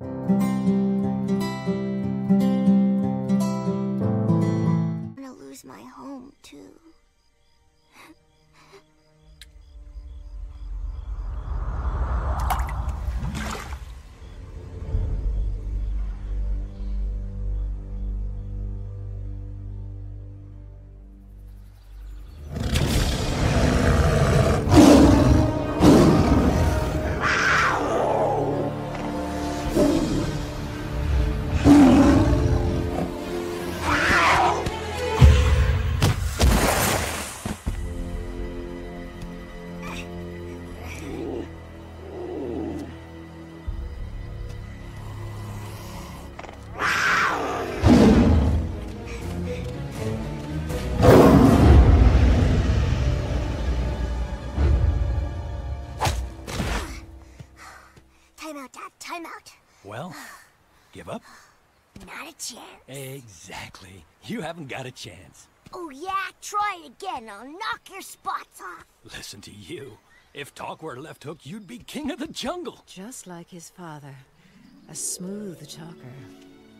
I'm Well, give up? Not a chance. Exactly. You haven't got a chance. Oh, yeah? Try it again. I'll knock your spots off. Listen to you. If talk were left hook, you'd be king of the jungle. Just like his father. A smooth talker.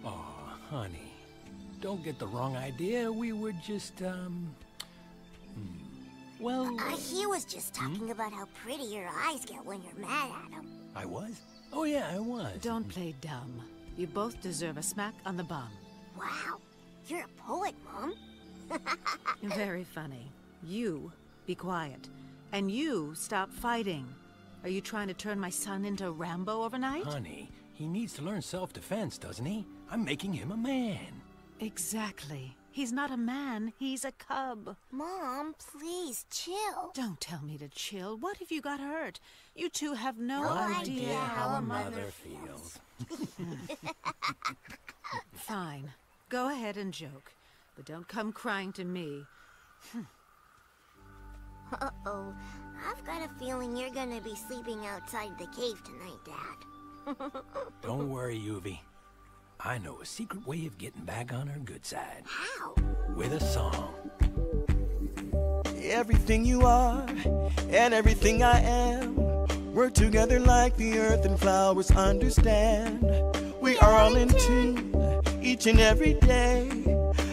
Oh, honey. Don't get the wrong idea. We were just, um... hmm, Well, Uh, he was just talking about how pretty your eyes get when you're mad at him. I was? Oh, yeah, I was. Don't play dumb. You both deserve a smack on the bum. Wow. You're a poet, Mom. Very funny. You, be quiet. And you, stop fighting. Are you trying to turn my son into Rambo overnight? Honey, he needs to learn self-defense, doesn't he? I'm making him a man. Exactly. He's not a man, he's a cub. Mom, please chill. Don't tell me to chill. What if you got hurt? You two have no, No idea, idea how a mother mother feels. Fine. Go ahead and joke. But don't come crying to me. Hmm. Uh-oh. I've got a feeling you're gonna be sleeping outside the cave tonight, Dad. Don't worry, Yuvi. I know a secret way of getting back on her good side. How? With a song. Everything you are and everything I am. We're together like the earth and flowers understand. We are all in tune each and every day.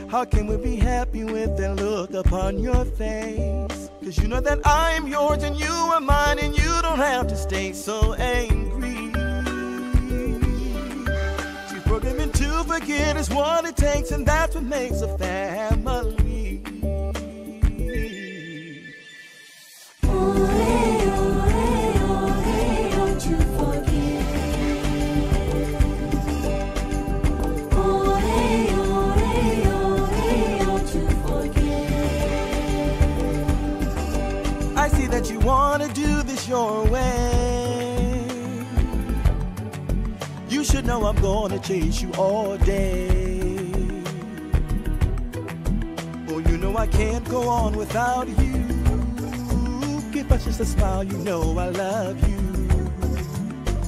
How can we be happy with that look upon your face? Cause you know that I'm yours and you are mine, and you don't have to stay so angry. To forgive and to forget is what it takes, and that's what makes a family. Chase you all day. Oh, you know I can't go on without you. Give us just a smile, you know I love you.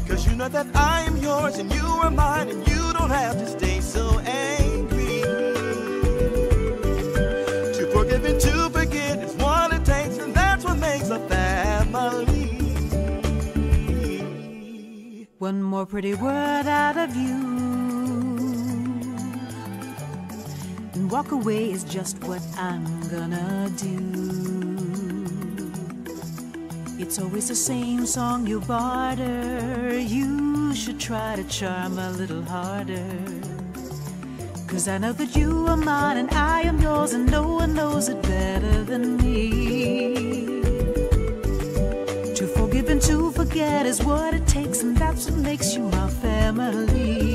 Cause you know that I am yours and you are mine, and you don't have to stay so angry. To forgive and to forget is what it takes, and that's what makes a family. One more pretty word out of you. Walk away is just what I'm gonna do. It's always the same song you barter. You should try to charm a little harder. Cause I know that you are mine and I am yours, and no one knows it better than me. To forgive and to forget is what it takes, and that's what makes you my family.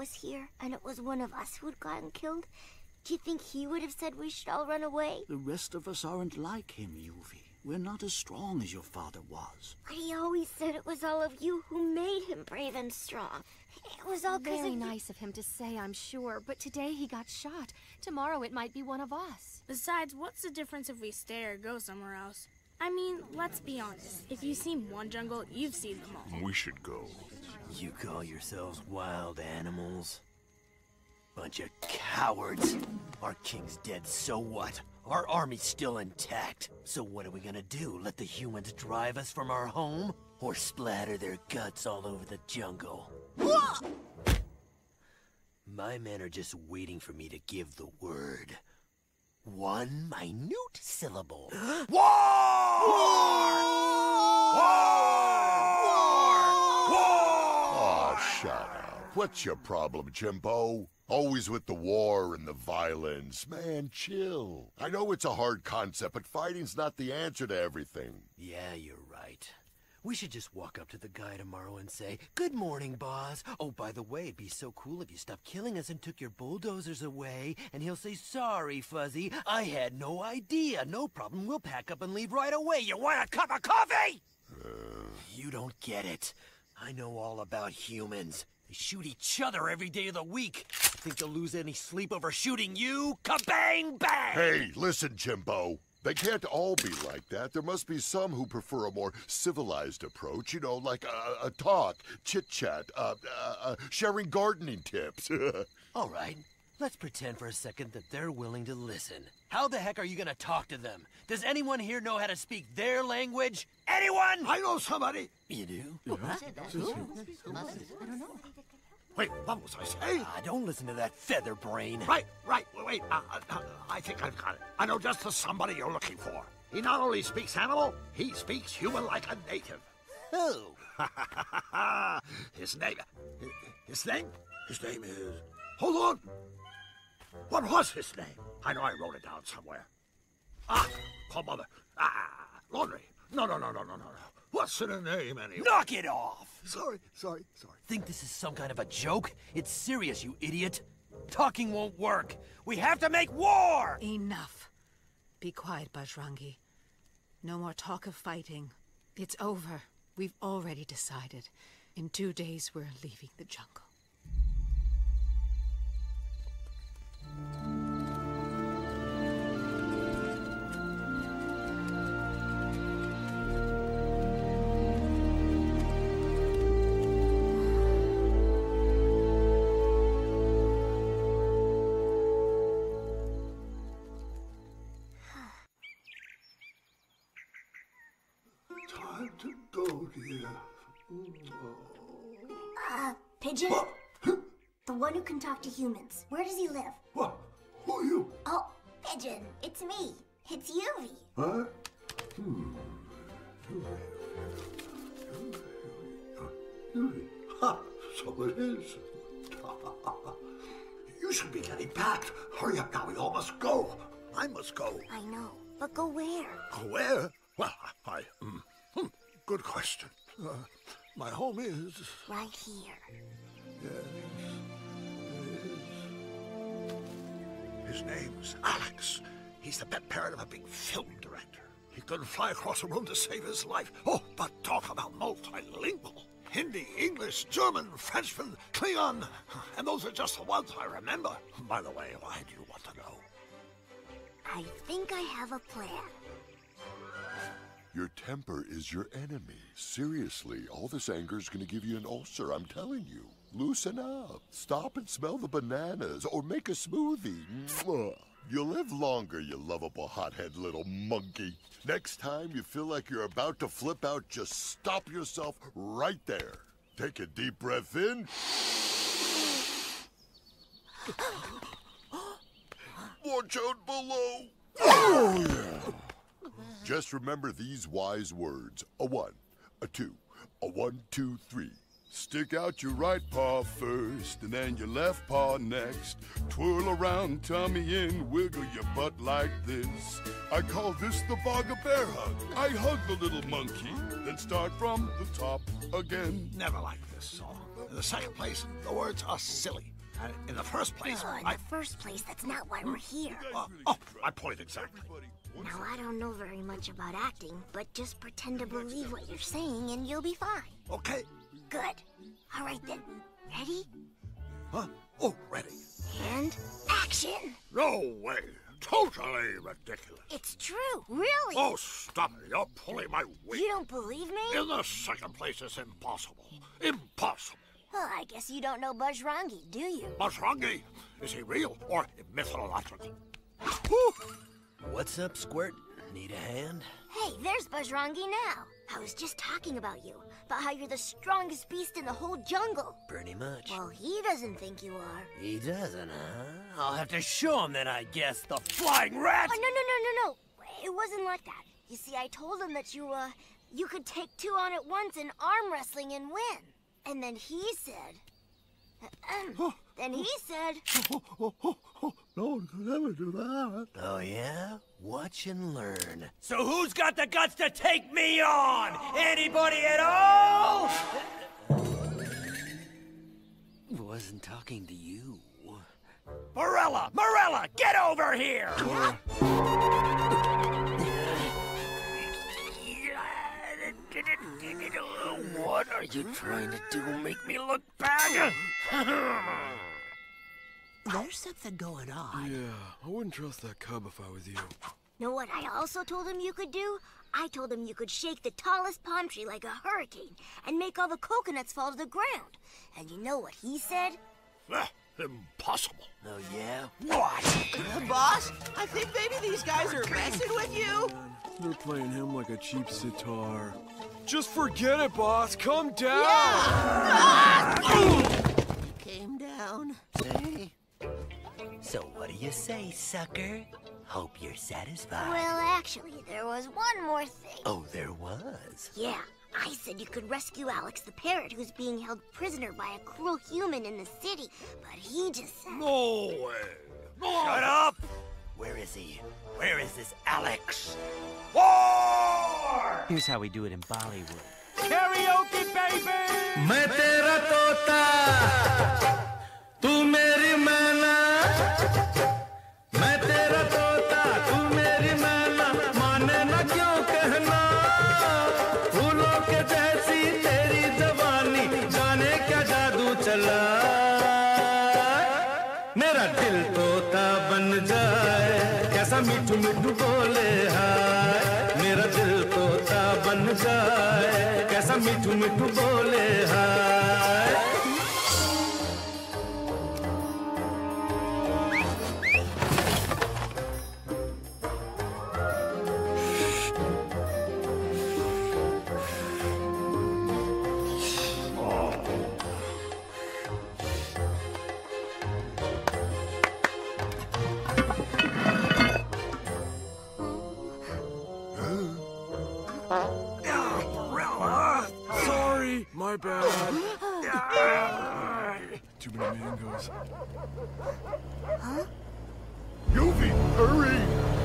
Was here and it was one of us who'd gotten killed, do you think he would have said we should all run away? The rest of us aren't like him, Yuvi. We're not as strong as your father was. But he always said it was all of you who made him brave and strong. It was all 'cause Very of nice of him to say, I'm sure, but today he got shot. Tomorrow it might be one of us. Besides, what's the difference if we stay or go somewhere else? I mean, let's be honest. If you've seen one jungle, you've seen them all. We should go. You call yourselves wild animals? Bunch of cowards. Our king's dead, so what? Our army's still intact. So what are we gonna do? Let the humans drive us from our home? Or splatter their guts all over the jungle? My men are just waiting for me to give the word. One minute syllable. Oh, shut up. What's your problem, Jimbo? Always with the war and the violence. Man, chill. I know it's a hard concept, but fighting's not the answer to everything. Yeah, you're right. We should just walk up to the guy tomorrow and say, Good morning, boss. Oh, by the way, it'd be so cool if you stopped killing us and took your bulldozers away. And he'll say, Sorry, Fuzzy. I had no idea. No problem. We'll pack up and leave right away. You want a cup of coffee? Uh. You don't get it. I know all about humans. They shoot each other every day of the week. Think they'll lose any sleep over shooting you? Kabang bang! Hey, listen, Jimbo. They can't all be like that. There must be some who prefer a more civilized approach, you know, like a, a talk, chit chat, uh, uh, uh, sharing gardening tips. All right, let's pretend for a second that they're willing to listen. How the heck are you gonna talk to them? Does anyone here know how to speak their language? Anyone? I know somebody. You do? Yeah. I don't know. Wait, what was I saying? Ah, don't listen to that feather brain. Right, right. Wait, uh, uh, I think I've got it. I know just the somebody you're looking for. He not only speaks animal, he speaks human like a native. Who? his name. His name? His name is. Hold on. What was his name? I know I wrote it down somewhere. Ah, call mother. Ah, laundry. No, no, no, no, no, no, no. What's in a name anyway? Knock it off! Sorry, sorry, sorry. Think this is some kind of a joke? It's serious, you idiot. Talking won't work. We have to make war! Enough. Be quiet, Bajrangi. No more talk of fighting. It's over. We've already decided. In two days, we're leaving the jungle. Go, dear. Uh, Pigeon? the one who can talk to humans. Where does he live? What? Who are you? Oh, Pigeon, it's me. It's Yuvi. Huh? Hmm. Yuri. Ha! So it is. You should be getting packed. Hurry up now. We all must go. I must go. I know, but go where? Go where? Well, I. Mm, hmm, good question. Uh, my home is. Right here. Yes. His, name's Alex. He's the pet parrot of a big film director. He couldn't fly across the room to save his life. Oh, but talk about multilingual. Hindi, English, German, Frenchman, Klingon. And those are just the ones I remember. By the way, why do you want to know? I think I have a plan. Your temper is your enemy. Seriously, all this anger is going to give you an ulcer, I'm telling you. Loosen up. Stop and smell the bananas, or make a smoothie. You'll live longer, you lovable hothead little monkey. Next time you feel like you're about to flip out, just stop yourself right there. Take a deep breath in. Watch out below. Oh, yeah. Just remember these wise words. A one, a two, a one, two, three. Stick out your right paw first, and then your left paw next. Twirl around, tummy in, wiggle your butt like this. I call this the Vaga Bear Hug. I hug the little monkey, then start from the top again. Never liked this song. In the second place, the words are silly. And in the first place, Oh, in I... the first place, that's not why we're here. Uh, oh, my point exactly. Now, I don't know very much about acting, but just pretend to believe what you're saying and you'll be fine. Okay. Good. All right then. Ready? Huh? Oh, ready. And action! No way. Totally ridiculous. It's true, really. Oh, stop it. You're pulling my weight. You don't believe me? In the second place, it's impossible. Impossible. Well, I guess you don't know Bajrangi, do you? Bajrangi, is he real or mythological? What's up, Squirt? Need a hand? Hey, there's Bajrangi now. I was just talking about you, about how you're the strongest beast in the whole jungle. Pretty much. Well, he doesn't think you are. He doesn't, huh? I'll have to show him then, I guess. The flying rat! Oh, no, no, no, no, no. It wasn't like that. You see, I told him that you, uh, you could take two on at once in arm wrestling and win. And then he said... Then he said... No one could ever do that. Oh, yeah? Watch and learn. So who's got the guts to take me on? Anybody at all? Wasn't talking to you. Morella! Morella! Get over here! What are you trying to do? Make me look bad? There's something going on. Yeah, I wouldn't trust that cub if I was you. Know what I also told him you could do? I told him you could shake the tallest palm tree like a hurricane and make all the coconuts fall to the ground. And you know what he said? Ah, impossible. Oh, yeah? What? Boss, I think maybe these guys are messing with you. They're playing him like a cheap sitar. Just forget it, boss. Come down. Came down. Hey. So what do you say, sucker? Hope you're satisfied. Well, actually, there was one more thing. Oh, there was. Yeah, I said you could rescue Alex the parrot who's being held prisoner by a cruel human in the city, but he just said... No way. No. Shut up! Where is he? Where is this Alex? War! Here's how we do it in Bollywood. Karaoke, baby! मैं तेरा तोता तू मेरी मैना मैं तेरा तू मेरी मैना माने ना क्यों कहना? के जैसी तेरी क्या जादू चला? मेरा दिल तोता बन जाए, कैसा मिठू मिठू बोले हाय? मेरा दिल तोता बन जाए, कैसा मिठू मिठू बोले Bad. Too many mangoes. Huh? Yuvi, hurry!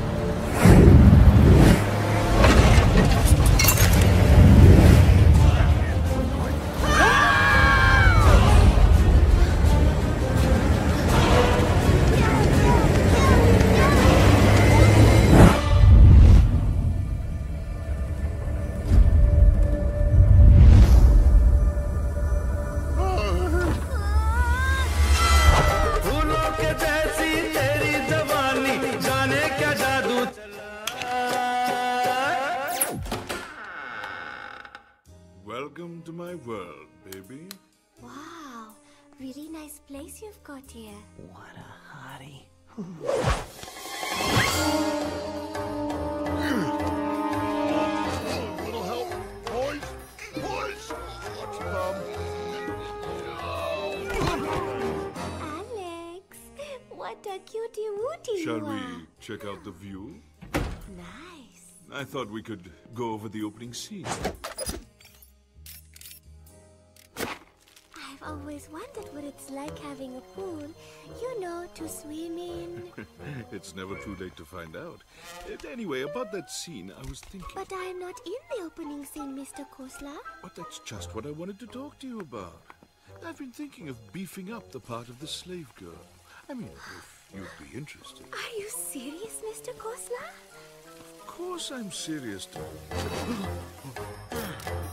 Check out the view? Nice. I thought we could go over the opening scene. I've always wondered what it's like having a pool, you know, to swim in. it's never too late to find out. Uh, Anyway, about that scene, I was thinking. But I'm not in the opening scene, Mr. Kosla. But that's just what I wanted to talk to you about. I've been thinking of beefing up the part of the slave girl. I mean, if you'd be interested. Are you serious, Mr. Kosla? Of course I'm serious, Tom.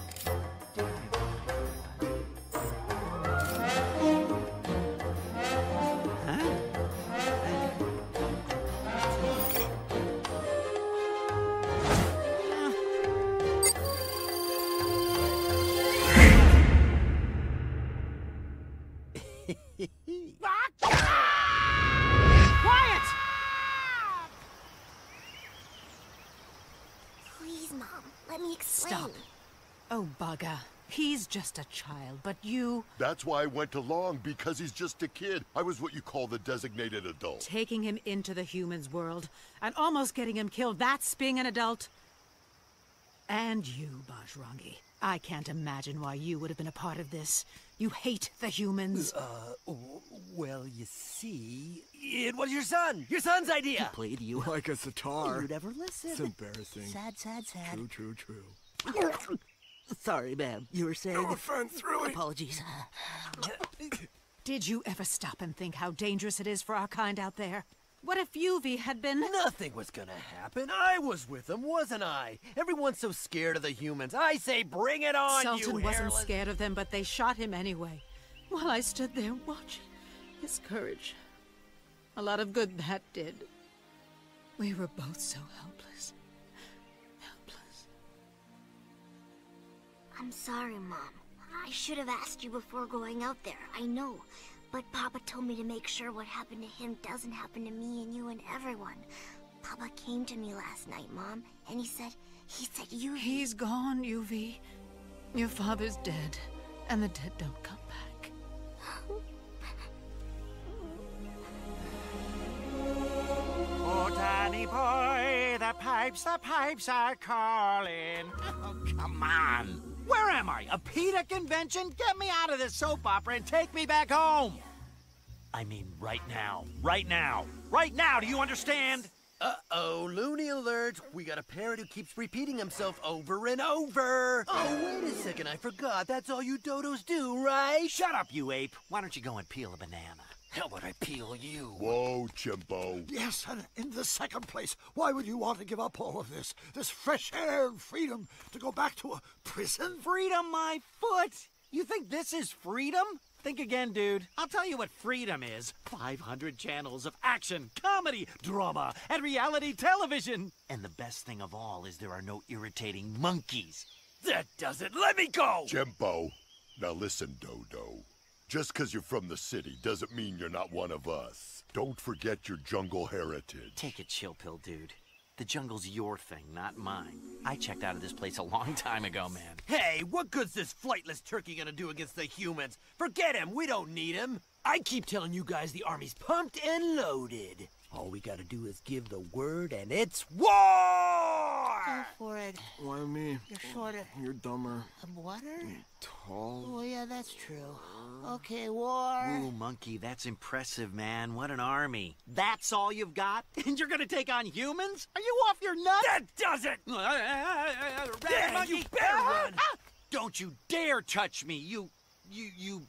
He's just a child, but you That's why I went along, because he's just a kid. I was what you call the designated adult. taking him into the humans' world and almost getting him killed. That's being an adult. And you, Bajrangi. I can't imagine why you would have been a part of this. You hate the humans. Uh, well, you see, it was your son. Your son's idea. He played you like a sitar. You'd ever listen. It's embarrassing. Sad, sad, sad. True, true, true. Sorry, ma'am. You were saying. No offense, really. Apologies. Did you ever stop and think how dangerous it is for our kind out there? What if Yuvi had been. Nothing was gonna happen. I was with them, wasn't I? Everyone's so scared of the humans. I say, bring it on, Sultan you wasn't hairless- scared of them, but they shot him anyway. While I stood there watching his courage. A lot of good that did. We were both so helpless. I'm sorry, Mom. I should have asked you before going out there, I know. But Papa told me to make sure what happened to him doesn't happen to me and you and everyone. Papa came to me last night, Mom, and he said, he said you. He's gone, Yuvi. Your father's dead, and the dead don't come back. Oh, Danny boy, the pipes, the pipes are calling. Oh, come on. Where am I? A PETA convention? Get me out of this soap opera and take me back home. I mean, right now. Right now. Right now, do you understand? Uh-oh, loony alert. We got a parrot who keeps repeating himself over and over. Oh, wait a second. I forgot. That's all you dodos do, right? Shut up, you ape. Why don't you go and peel a banana? How would I peel you? Whoa, Jimbo. Yes, and in the second place, why would you want to give up all of this? This fresh air and freedom to go back to a prison? Freedom, my foot! You think this is freedom? Think again, dude. I'll tell you what freedom is 500 channels of action, comedy, drama, and reality television. And the best thing of all is there are no irritating monkeys. That does it. Let me go! Jimbo, now listen, Dodo. Just because you're from the city doesn't mean you're not one of us. Don't forget your jungle heritage. Take a chill pill, dude. The jungle's your thing, not mine. I checked out of this place a long time ago, man. Hey, what good's this flightless turkey gonna do against the humans? Forget him. We don't need him. I keep telling you guys the army's pumped and loaded. All we gotta do is give the word and it's war! Go for it. Why me? You're shorter. You're dumber. I'm water? Tall. Oh, yeah, that's true. Okay, war. Ooh, monkey, that's impressive, man. What an army. That's all you've got? And you're gonna take on humans? Are you off your nuts? That does it! Yeah, monkey. you better run! Don't you dare touch me, you, you, you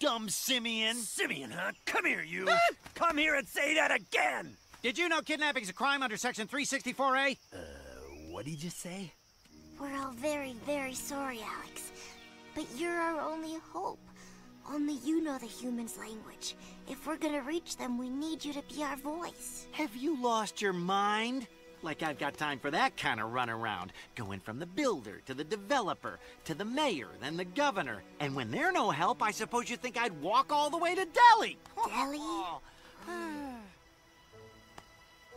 dumb simian. Simeon, huh? Come here, you. Come here and say that again. Did you know kidnapping's a crime under Section 364A? Uh, what did you say? We're all very, very sorry, Alex. But you're our only hope. Only you know the humans' language. If we're gonna reach them, we need you to be our voice. Have you lost your mind? Like I've got time for that kind of runaround. Going from the builder to the developer to the mayor, then the governor. And when they're no help, I suppose you think I'd walk all the way to Delhi. Delhi?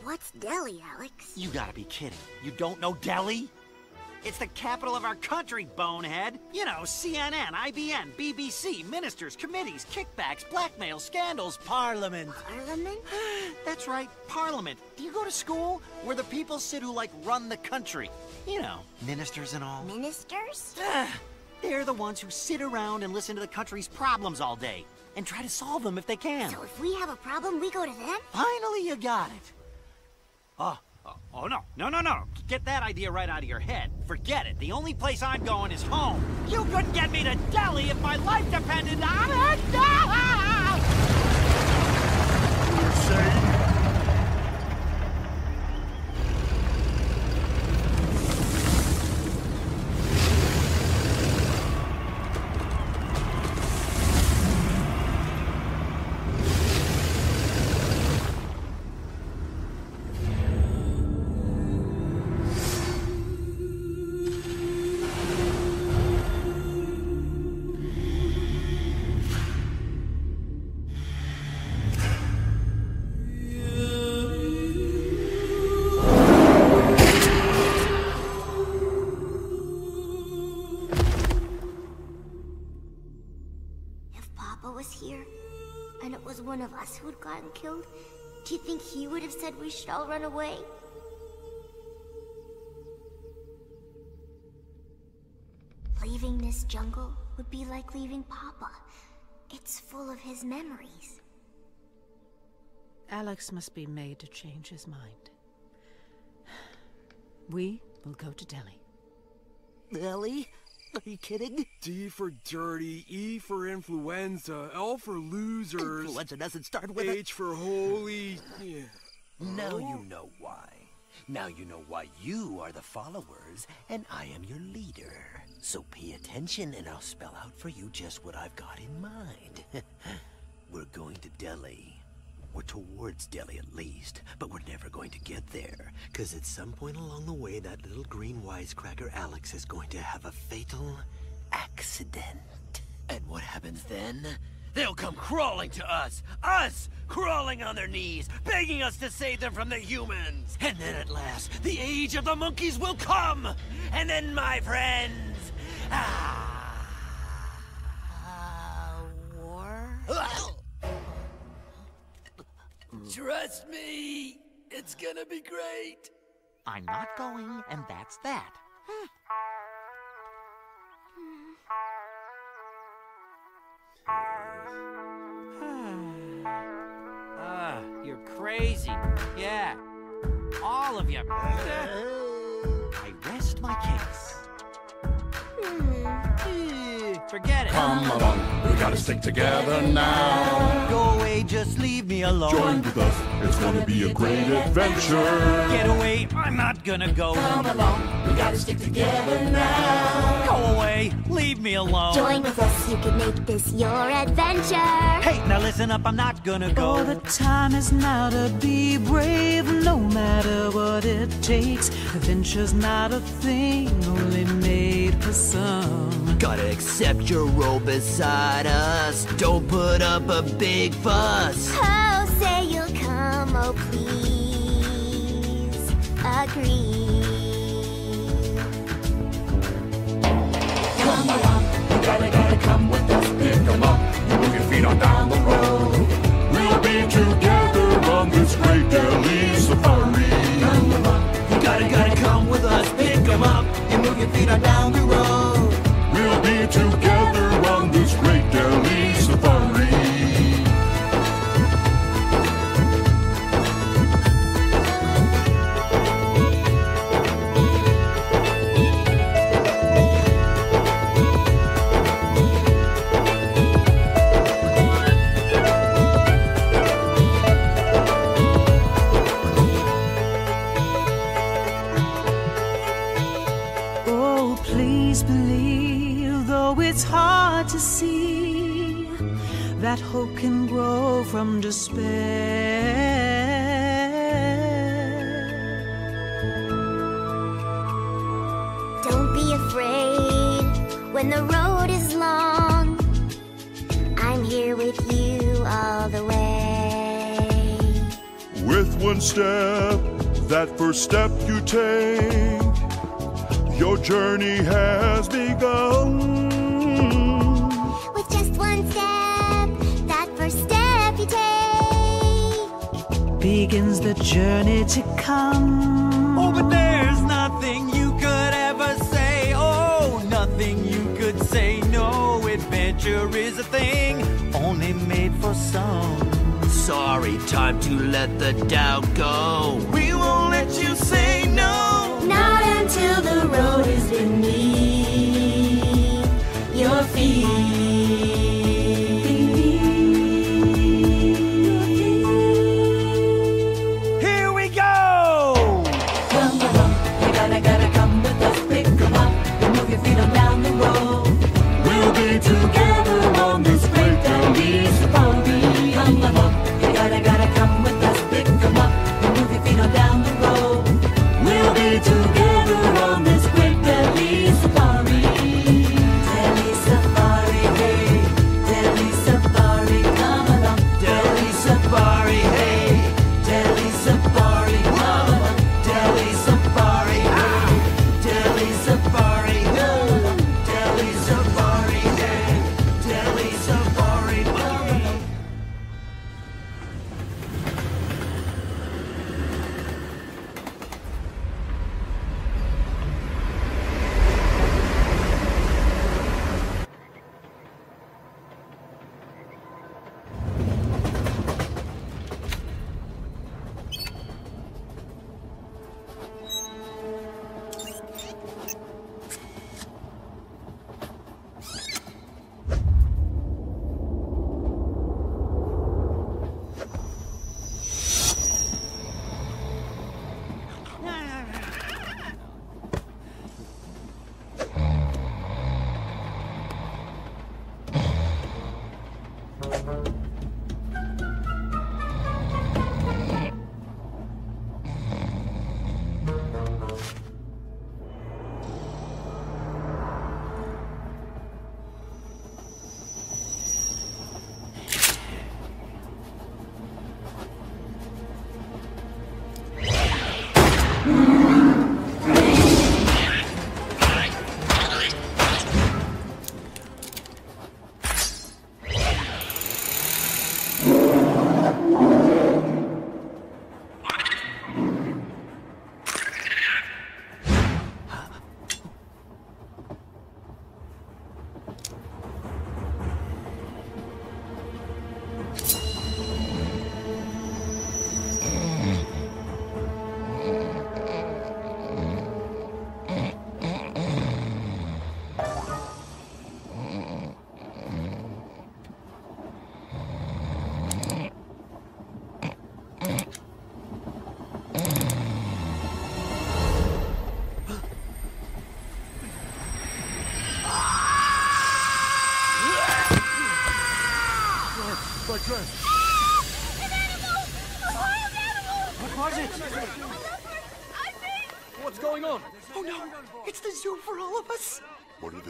What's Delhi, Alex? You gotta be kidding. You don't know Delhi? It's the capital of our country, bonehead. You know, CNN, IBN, BBC, ministers, committees, kickbacks, blackmail, scandals, parliament. Parliament? That's right, parliament. Do you go to school? Where the people sit who, like, run the country. You know, ministers and all. Ministers? They're the ones who sit around and listen to the country's problems all day and try to solve them if they can. So if we have a problem, we go to them? Finally, you got it. Oh, Oh, oh, no, no, no, no. Get that idea right out of your head. Forget it. The only place I'm going is home. You couldn't get me to Delhi if my life depended on it. gotten killed, do you think he would have said we should all run away? Leaving this jungle would be like leaving Papa. It's full of his memories. Alex must be made to change his mind. We will go to Delhi. Delhi? Are you kidding? D for dirty, E for influenza, L for losers. Influenza doesn't start with H for holy. Yeah. Now you oh. know why. Now you know why you are the followers, and I am your leader. So pay attention, and I'll spell out for you just what I've got in mind. we're going to Delhi. We're towards Delhi at least, but we're never going to get there. Because at some point along the way, that little green wisecracker Alex is going to have a fatal accident. And what happens then? They'll come crawling to us! Us! Crawling on their knees, begging us to save them from the humans! And then at last, the age of the monkeys will come! And then, my friends, ah, war? Trust me, it's gonna be great. I'm not going, and that's that. Ah, you're crazy. Yeah. All of you. I rest my case. Eh, Forget it. Come along, we gotta stick together now. Go away, just leave me alone. Join with us, it's gonna be a great adventure. Get away, I'm not gonna go. Come along, we gotta stick together now. Go away, leave me alone. Join with us, you can make this your adventure. Hey, now listen up, I'm not gonna go. Oh, the time is now to be brave, no matter what it takes. Adventure's not a thing only made for some. Gotta accept your role beside us. Don't put up a big fuss. Oh, say you'll come, oh please agree. Come you gotta, gotta come with us. Pick 'em up, you move your feet on down the road. We'll be together on this great safari. Come You gotta, gotta come with us. Pick 'em up. You move your feet on down the road. Together on this hope can grow from despair. Don't be afraid when the road is long. I'm here with you all the way. With one step, that first step you take, your journey has begun. Begins the journey to come. Oh, but there's nothing you could ever say. Oh, nothing you could say. No adventure is a thing only made for some. Sorry, time to let the doubt go. We won't let you say no. Not until the road is beneath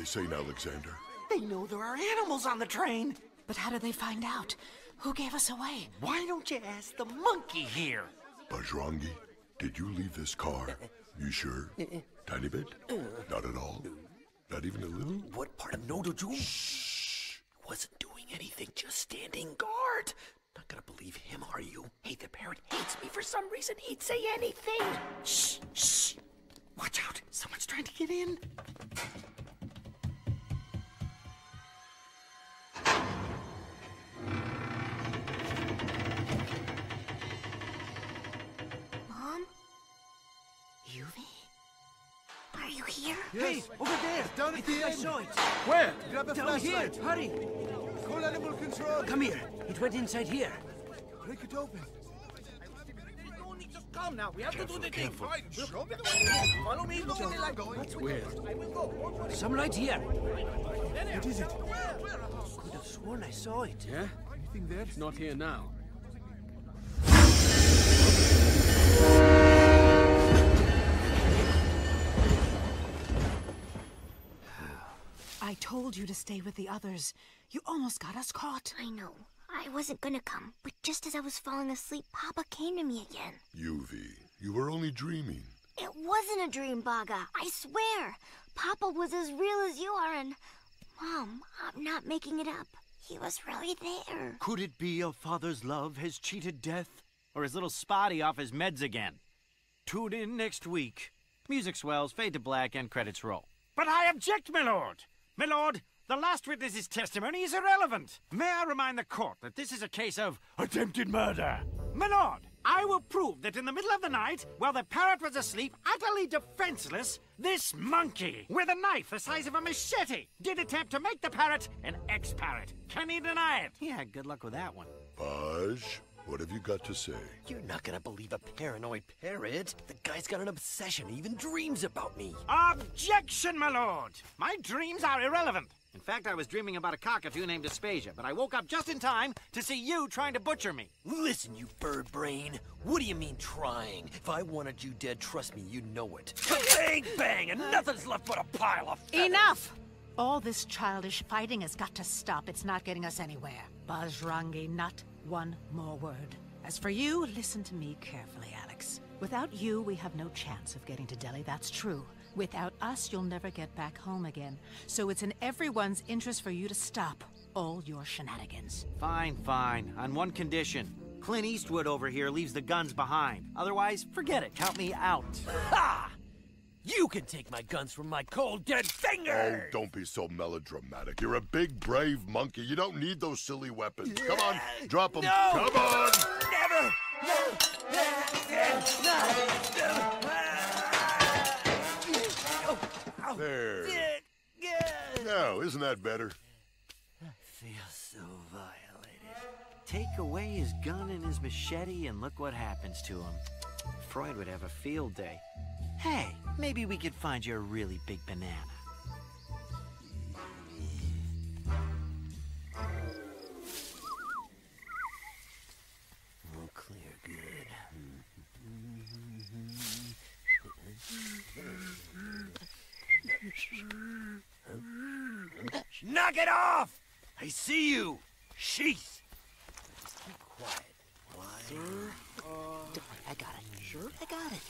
they saying, Alexander? They know there are animals on the train. But how did they find out? Who gave us away? Why don't you ask the monkey here? Bajrangi, did you leave this car? You sure? Tiny bit? Mm. Not at all? Not even a little? What part of no did you? Shh. Wasn't doing anything, just standing guard. Not gonna believe him, are you? Hey, the parrot hates me for some reason. He'd say anything. Shh, shh. Watch out, someone's trying to get in. Mom? Yuvi? Are you here? Hey, over there! Down at the end! I saw it! Where? Grab a Down here! flashlight. Hurry! Call animal control. Come here! It went inside here. Break it open. Come now, we have to do the thing. Show me the way. Follow me. Look at the light. That's weird. Some light here. What is it? I Could have sworn I saw it. Yeah? Anything there? It's not here now. I told you to stay with the others. You almost got us caught. I know. I wasn't gonna come, but just as I was falling asleep, Papa came to me again. Yuvi, you were only dreaming. It wasn't a dream, Baga. I swear. Papa was as real as you are, and. Mom, I'm not making it up. He was really there. Could it be your father's love has cheated death? Or is little Spotty off his meds again? Tune in next week. Music swells, fade to black, and credits roll. But I object, my lord! My lord, the last witness's testimony is irrelevant. May I remind the court that this is a case of attempted murder? My lord, I will prove that in the middle of the night, while the parrot was asleep, utterly defenseless, this monkey, with a knife the size of a machete, did attempt to make the parrot an ex-parrot. Can he deny it? Yeah, good luck with that one. Baj, what have you got to say? You're not gonna believe a paranoid parrot. The guy's got an obsession. He even dreams about me. Objection, my lord! My dreams are irrelevant. In fact, I was dreaming about a cockatoo named Aspasia, but I woke up just in time to see you trying to butcher me. Listen, you bird brain. What do you mean trying? If I wanted you dead, trust me, you know it. Bang, bang, and nothing's left but a pile of feathers. Enough! All this childish fighting has got to stop. It's not getting us anywhere. Bajrangi, not one more word. As for you, listen to me carefully, Alex. Without you, we have no chance of getting to Delhi, that's true. Without us, you'll never get back home again. So it's in everyone's interest for you to stop all your shenanigans. Fine, fine. On one condition. Clint Eastwood over here leaves the guns behind. Otherwise, forget it. Count me out. Ha! You can take my guns from my cold, dead fingers! Oh, don't be so melodramatic. You're a big, brave monkey. You don't need those silly weapons. Come on, drop them. No! Come on! never Never! There. Now, isn't that better? I feel so violated. Take away his gun and his machete, and look what happens to him. Freud would have a field day. Hey, maybe we could find you a really big banana. Knock it off! I see you! Sheath! Keep quiet. I got it. Sure? I got it.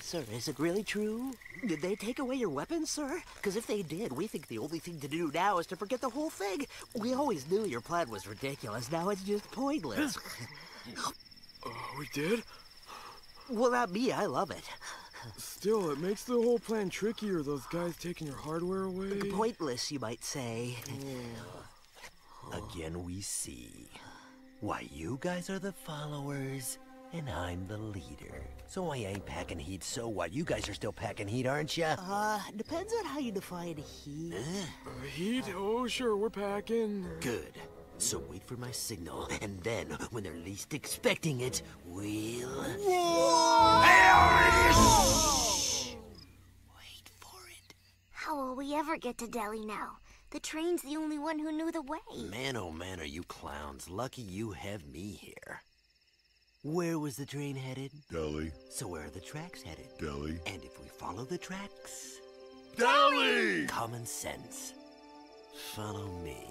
Sir, is it really true? Did they take away your weapons, sir? Because if they did, we think the only thing to do now is to forget the whole thing. We always knew your plan was ridiculous. Now it's just pointless. oh we did? well, not me. I love it. Still, it makes the whole plan trickier, those guys taking your hardware away. Pointless, you might say. Again we see. Why, you guys are the followers, and I'm the leader. So I ain't packing heat, so what? You guys are still packing heat, aren't ya? Uh, depends on how you define heat. Uh, heat? Oh, sure, we're packing. Good. So wait for my signal, and then, when they're least expecting it, we'll... How will we ever get to Delhi now? The train's the only one who knew the way. Man, oh man, are you clowns. Lucky you have me here. Where was the train headed? Delhi. So where are the tracks headed? Delhi. And if we follow the tracks... Delhi! Common sense. Follow me.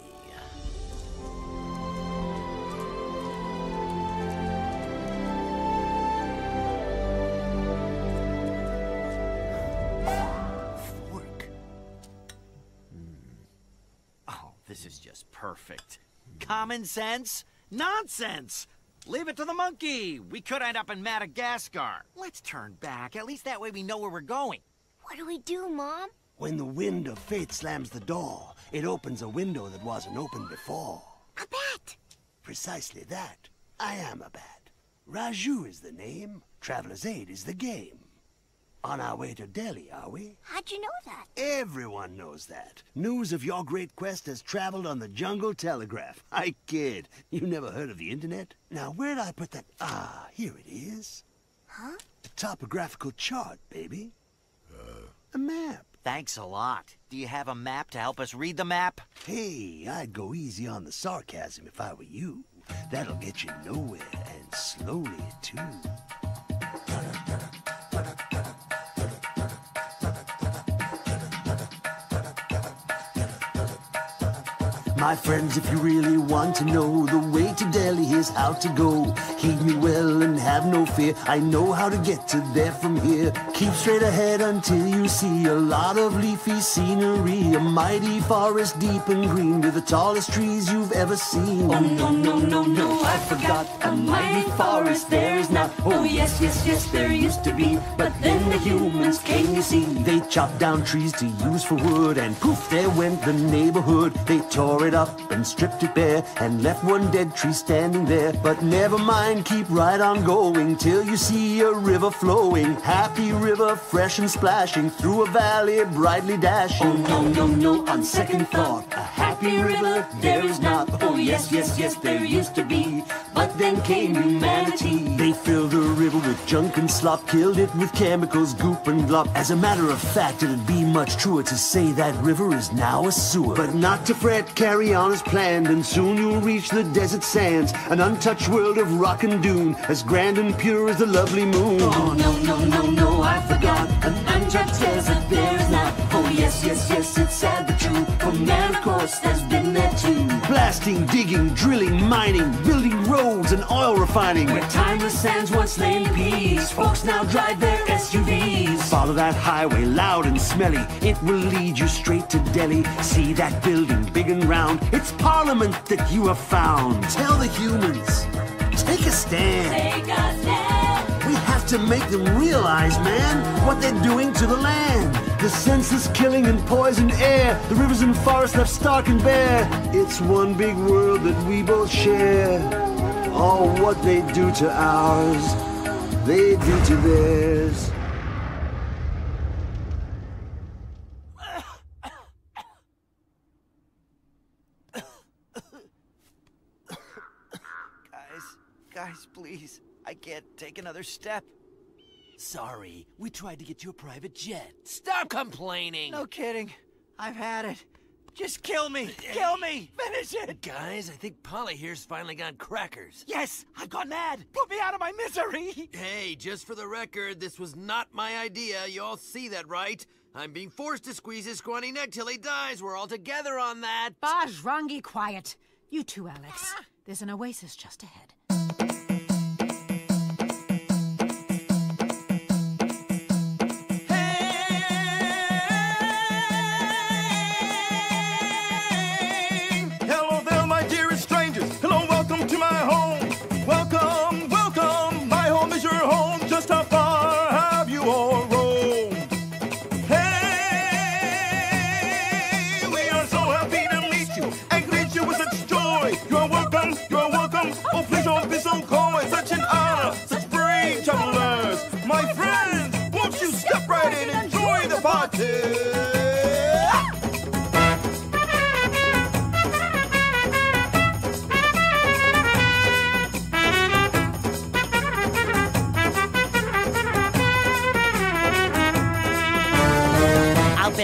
Is perfect. Common sense? Nonsense! Leave it to the monkey. We could end up in Madagascar. Let's turn back. At least that way we know where we're going. What do we do, Mom? When the wind of fate slams the door, it opens a window that wasn't open before. A bat! Precisely that. I am a bat. Raju is the name. Traveler's Aid is the game. On our way to Delhi, are we? How'd you know that? Everyone knows that. News of your great quest has traveled on the Jungle Telegraph. I kid. You never heard of the internet? Now, where'd I put that? Ah, here it is. Huh? The topographical chart, baby. Uh... A map. Thanks a lot. Do you have a map to help us read the map? Hey, I'd go easy on the sarcasm if I were you. That'll get you nowhere, and slowly, too. My friends, if you really want to know the way to Delhi, here's how to go. Heed me well and have no fear. I know how to get to there from here. Keep straight ahead until you see a lot of leafy scenery. A mighty forest deep and green with the tallest trees you've ever seen. Oh no no no no, I forgot a mighty forest there is not. Oh yes yes yes, there used to be, but then the humans came, you see. They chopped down trees to use for wood, and poof, there went the neighborhood. They tore it it up and stripped it bare and left one dead tree standing there. But never mind, keep right on going till you see a river flowing. Happy river, fresh and splashing through a valley, brightly dashing. Oh, no, no, no, on second thought, river there is not. Oh, yes, yes, yes, there used to be. But then came humanity. They filled the river with junk and slop, killed it with chemicals, goop and glop. As a matter of fact, it'd be much truer to say that river is now a sewer. But not to fret, carry on as planned, and soon you'll reach the desert sands, an untouched world of rock and dune, as grand and pure as the lovely moon. Oh, no, no, no, no, I forgot. An untouched desert there yes, yes, yes, it's sad but true. For man, of course, has been there too. Blasting, digging, drilling, mining, building roads and oil refining. Where timeless sands once lay in peace, folks now drive their SUVs. Follow that highway, loud and smelly. It will lead you straight to Delhi. See that building, big and round. It's Parliament that you have found. Tell the humans, take a stand. Take a stand. To make them realize, man, what they're doing to the land. The senseless killing and poisoned air, the rivers and forests left stark and bare. It's one big world that we both share. Oh, what they do to ours, they do to theirs. Guys, guys, please. I can't take another step. Sorry, we tried to get you a private jet. Stop complaining! No kidding. I've had it. Just kill me. Kill me. Finish it. Guys, I think Polly here's finally got crackers. Yes, I've gone mad. Put me out of my misery. Hey, just for the record, this was not my idea. You all see that, right? I'm being forced to squeeze his scrawny neck till he dies. We're all together on that. Bajrangi, quiet. You too, Alex. Ah. There's an oasis just ahead.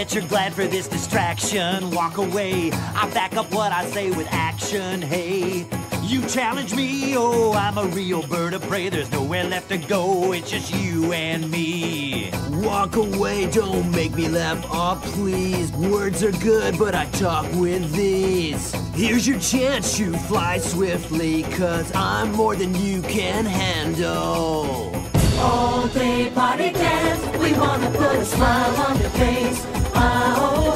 Bet you're glad for this distraction. Walk away. I back up what I say with action. Hey, you challenge me. Oh, I'm a real bird of prey. There's nowhere left to go. It's just you and me. Walk away, don't make me laugh. Oh, please. Words are good, but I talk with these. Here's your chance, you fly swiftly, cause I'm more than you can handle. All day party dance, we wanna put a smile on your face. Ah, oh,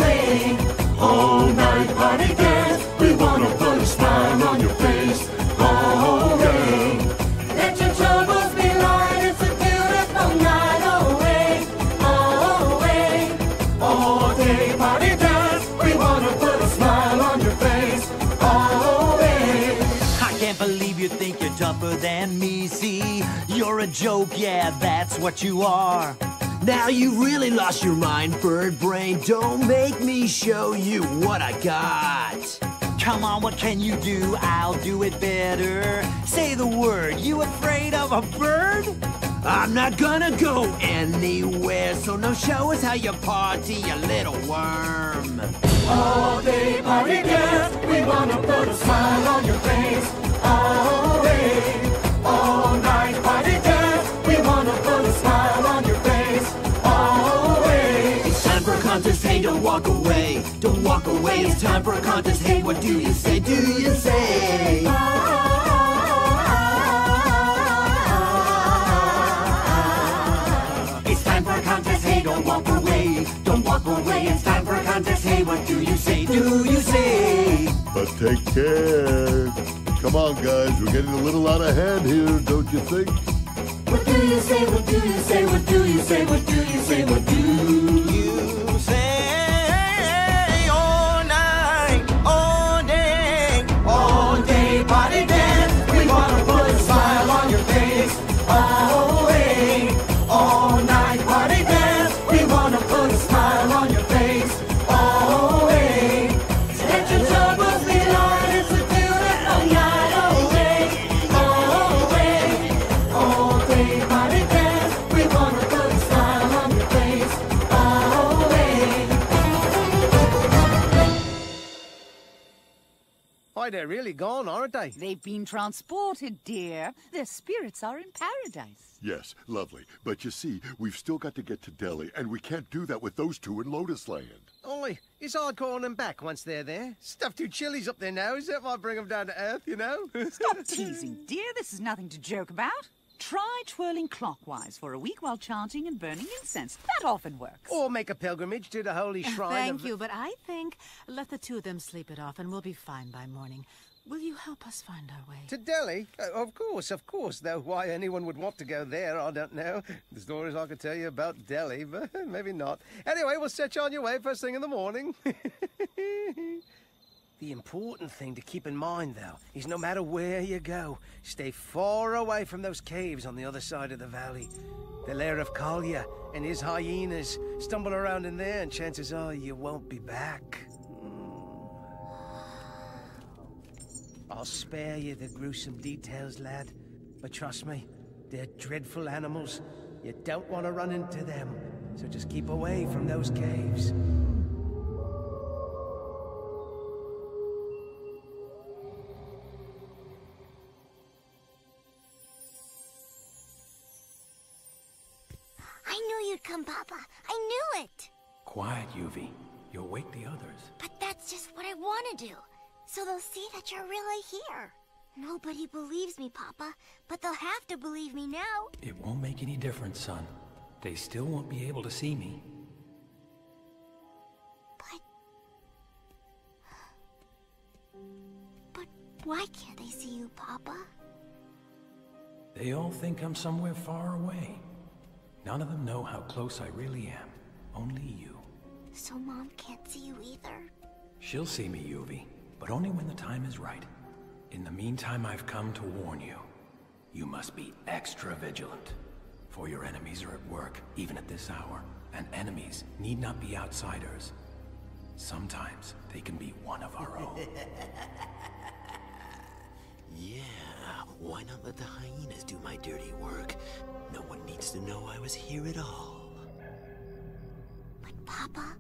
joke, yeah, that's what you are. Now you really lost your mind, bird brain. Don't make me show you what I got. Come on, what can you do? I'll do it better. Say the word. You afraid of a bird? I'm not gonna go anywhere, so now show us how you party, you little worm. All day party dance, we wanna put a smile on your face. All day, all contest, hey, don't walk away. Don't walk away, it's time for a contest, hey, what do you say? Do you say? It's time for a contest, hey, don't walk away. Don't walk away, it's time for a contest, hey, what do you say? Do you say? But take care. Come on, guys, we're getting a little out of hand here, don't you think? What do you say? What do you say? What do you say? What do you say? What do you say? Why, they're really gone, aren't they? They've been transported, dear. Their spirits are in paradise. Yes, lovely. But you see, we've still got to get to Delhi, and we can't do that with those two in Lotus Land. Only, it's hard calling them back once they're there. Stuff two chilly's up there now, so it might bring them down to earth, you know? Stop teasing, dear. This is nothing to joke about. Try twirling clockwise for a week while chanting and burning incense. That often works. Or make a pilgrimage to the holy shrine Thank you, but I think let the two of them sleep it off and we'll be fine by morning. Will you help us find our way? To Delhi? Uh, of course, of course. Though why anyone would want to go there, I don't know. The stories I could tell you about Delhi, but maybe not. Anyway, we'll set you on your way first thing in the morning. the important thing to keep in mind, though, is no matter where you go, stay far away from those caves on the other side of the valley. The lair of Kalia and his hyenas. Stumble around in there, and chances are you won't be back. Hmm. I'll spare you the gruesome details, lad. But trust me, they're dreadful animals. You don't want to run into them. So just keep away from those caves. You'd come, Papa. I knew it. Quiet, Yuvi. You'll wake the others. But that's just what I want to do. So they'll see that you're really here. Nobody believes me, Papa, but they'll have to believe me now. It won't make any difference, son. They still won't be able to see me. But why can't they see you, Papa? They all think I'm somewhere far away. None of them know how close I really am. Only you. So Mom can't see you either? She'll see me, Yuvi, but only when the time is right. In the meantime, I've come to warn you. You must be extra vigilant. For your enemies are at work, even at this hour. And enemies need not be outsiders. Sometimes they can be one of our own. Yeah, why not let the hyenas do my dirty work? No one needs to know I was here at all. But Papa,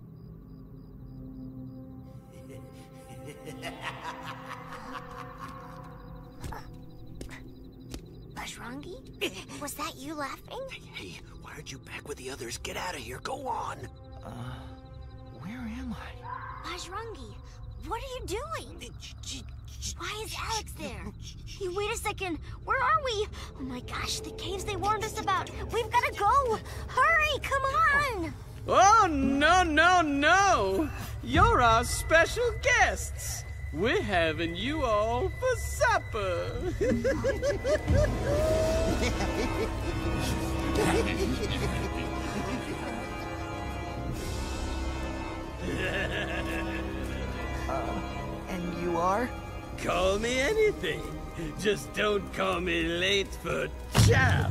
Bajrangi? Was that you laughing? Hey, why aren't you back with the others? Get out of here, go on! Uh, where am I? Bajrangi, what are you doing? Why is Alex there? Hey, wait a second. Where are we? Oh my gosh, the caves they warned us about. We've got to go. Hurry, come on. Oh, no, no, no! You're our special guests! We're having you all for supper! Uh, and you are? Call me anything. Just don't call me late for chow.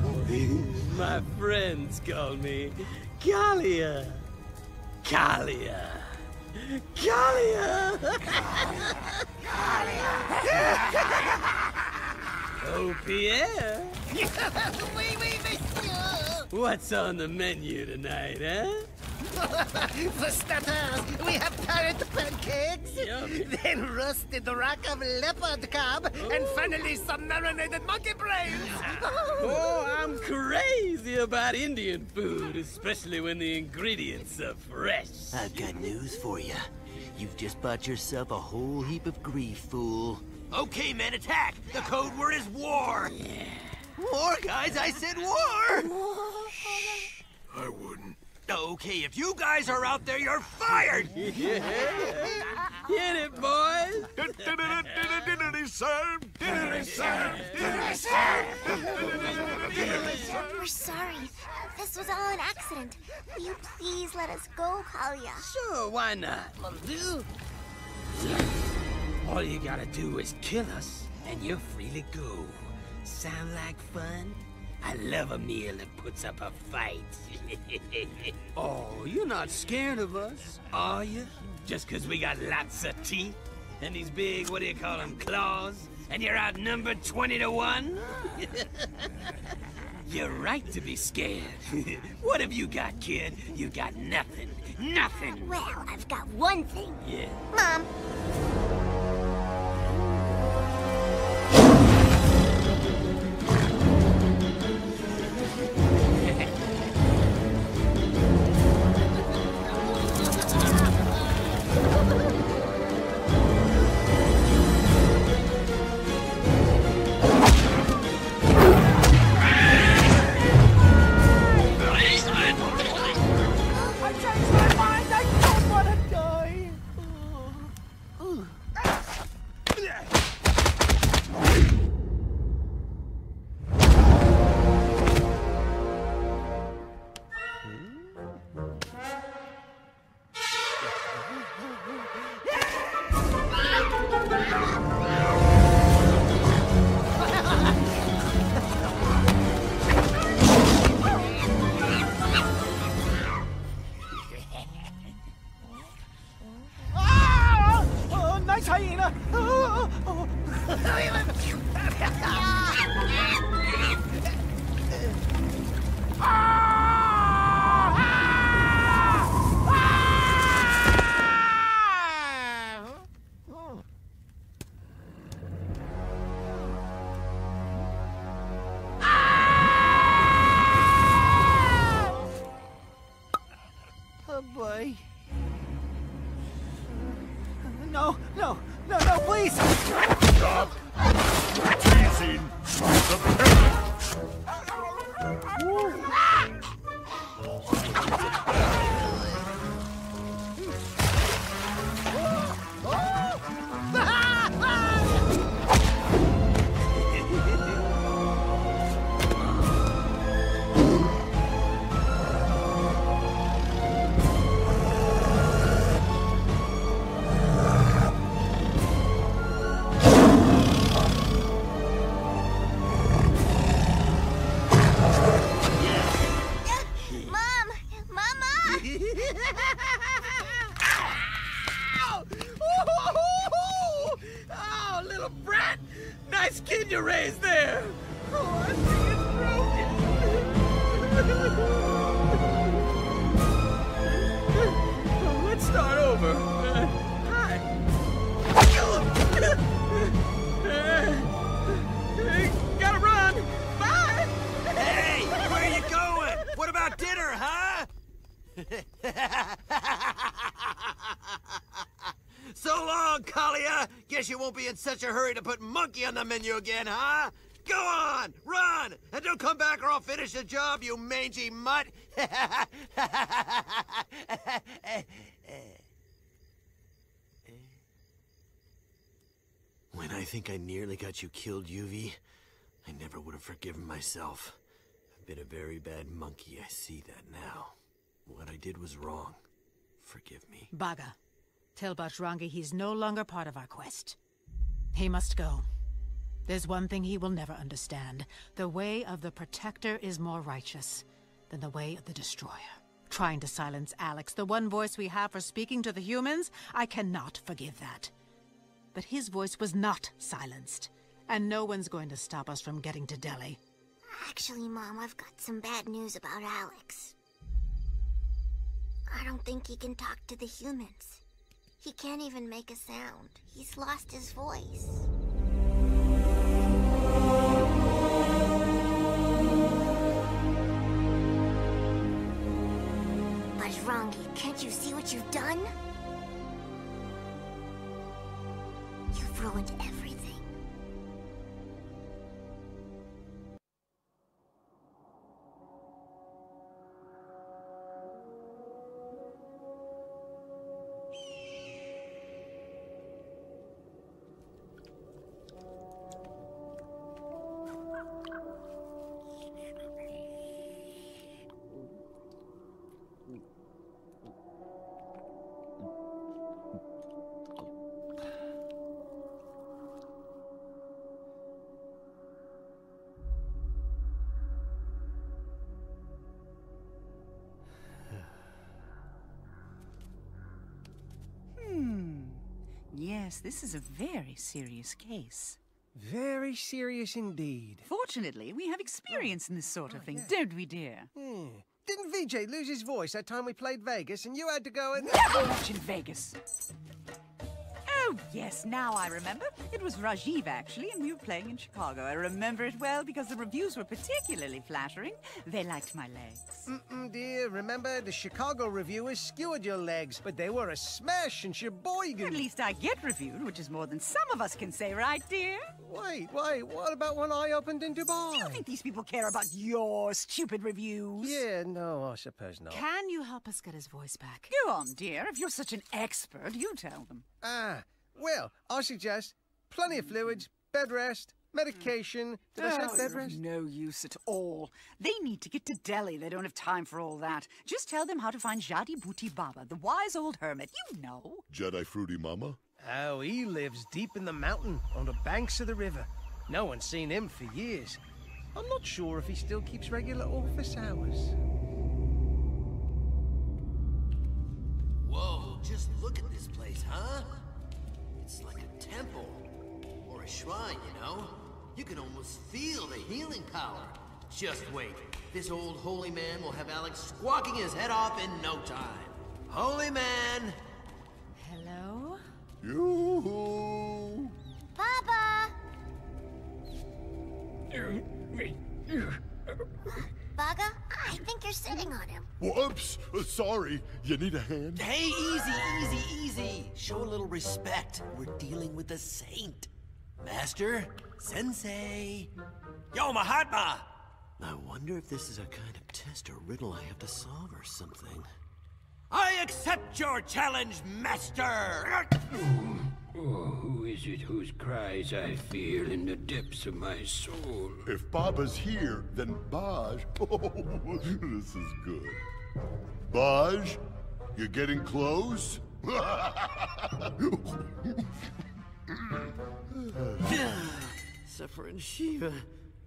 My friends call me Kalia. Kalia. Kalia. oh, Pierre. oui, oui, monsieur. What's on the menu tonight, huh? For starters, we have parrot pancakes, then roasted rack of leopard cub, and finally some marinated monkey brains. Oh, I'm crazy about Indian food, especially when the ingredients are fresh. I've got news for you. You've just bought yourself a whole heap of grief, fool. Okay, men, attack! The code word is war! War, guys, I said war! Shh. I wouldn't. Okay, if you guys are out there, you're fired! Yeah. Hit it, boys! We're sorry. This was all an accident. Will you please let us go, Kalia? Sure, why not? All you gotta do is kill us, and you're free to go. Sound like fun? I love a meal that puts up a fight. oh, you're not scared of us, are you? Just 'cause we got lots of teeth and these big, what do you call them, claws? And you're outnumbered 20 to 1? you're right to be scared. what have you got, kid? You got nothing. Nothing. Well, I've got one thing. Yeah. Mom. Such a hurry to put monkey on the menu again, huh? Go on, run, and don't come back or I'll finish the job, you mangy mutt! when I think I nearly got you killed, Yuvi, I never would have forgiven myself. I've been a very bad monkey, I see that now. What I did was wrong. Forgive me. Baga, tell Bajrangi he's no longer part of our quest. He must go. There's one thing he will never understand. The way of the Protector is more righteous than the way of the Destroyer. Trying to silence Alex, the one voice we have for speaking to the humans, I cannot forgive that. But his voice was not silenced, and no one's going to stop us from getting to Delhi. Actually, Mom, I've got some bad news about Alex. I don't think he can talk to the humans. He can't even make a sound. He's lost his voice. Bajrangi, can't you see what you've done? You've ruined everything. Yes, this is a very serious case. Very serious indeed. Fortunately, we have experience in this sort of thing, don't we, dear? Hmm. Didn't VJ lose his voice that time we played Vegas and you had to go and. Never much in Vegas. Oh, yes, now I remember. It was Rajiv, actually, and we were playing in Chicago. I remember it well because the reviews were particularly flattering. They liked my legs. Mm-mm, dear, remember the Chicago reviewers skewered your legs, but they were a smash in Sheboygan. At least I get reviewed, which is more than some of us can say, right, dear? Wait, wait, what about when I opened in Dubai? I Do you think these people care about your stupid reviews? Yeah, no, I suppose not. Can you help us get his voice back? Go on, dear. If you're such an expert, you tell them. Ah, well, I suggest plenty of fluids, bed rest, medication. Did I Oh, say bed rest? no use at all. They need to get to Delhi. They don't have time for all that. Just tell them how to find Jadi Bhuti Baba, the wise old hermit. You know. Jedi Fruity Mama? Oh, he lives deep in the mountain on the banks of the river. No one's seen him for years. I'm not sure if he still keeps regular office hours. Whoa, just look at this place, huh? It's like trying, you know? You can almost feel the healing power. Just wait. This old holy man will have Alex squawking his head off in no time. Holy man! Hello? Yoo-hoo! Baba! Baga, I think you're sitting on him. Whoops! Uh, sorry. You need a hand? Hey, easy, easy, easy. Show a little respect. We're dealing with a saint. Master, sensei. Yo, Mahatma! I wonder if this is a kind of test or riddle I have to solve or something. I accept your challenge, Master! Oh, who is it whose cries I feel in the depths of my soul? If Baba's here, then Baj. Oh, this is good. Baj, you're getting close? Suffering Shiva.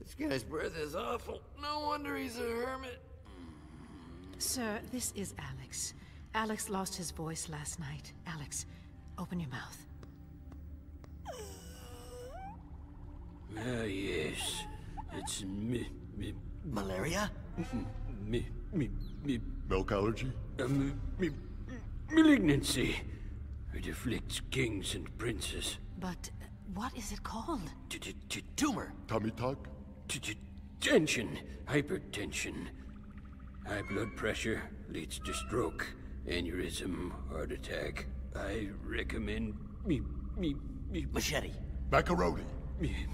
This guy's breath is awful. No wonder he's a hermit. Sir, this is Alex. Alex lost his voice last night. Alex, open your mouth. Ah, yes. It's me. me Malaria? me. me. me. Milk allergy? Uh, me, me, malignancy. It afflicts kings and princes. But uh, what is it called? T-t-tumor, Tummy tuck? Tension. Hypertension. High blood pressure leads to stroke, aneurysm, heart attack. I recommend me. me. me. Machete. Macaroni.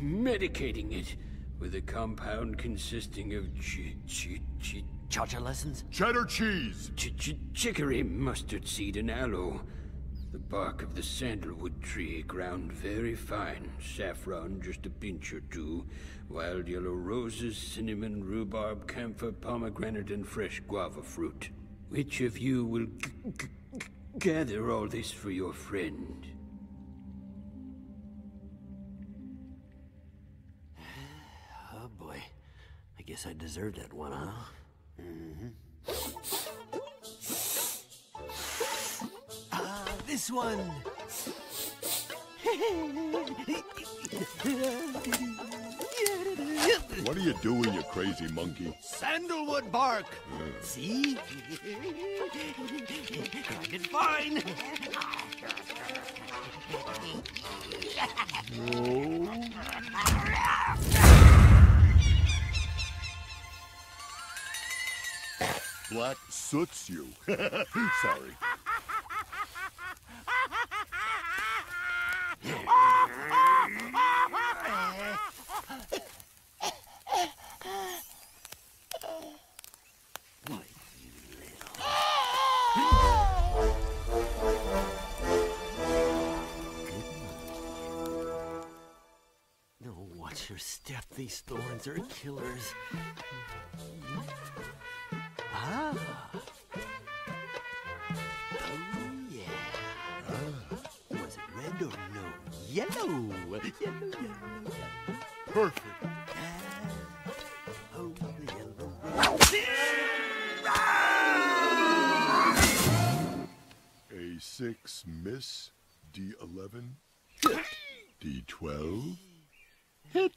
Medicating it with a compound consisting of ch ch ch Cha-cha lessons? Cheddar cheese. Ch ch chicory, mustard seed, and aloe. The bark of the sandalwood tree ground very fine. Saffron, just a pinch or two. Wild yellow roses, cinnamon, rhubarb, camphor, pomegranate, and fresh guava fruit. Which of you will gather all this for your friend? Oh boy. I guess I deserved that one, huh? Mm-hmm. This one. What are you doing, you crazy monkey? Sandalwood bark. See? Grind it fine. Black soots you. Sorry. No, watch your step. These thorns are killers. Ah. Yellow. Yellow, yellow, yellow. Perfect. Oh, yellow. A6 miss. D11 hit. D12 hit.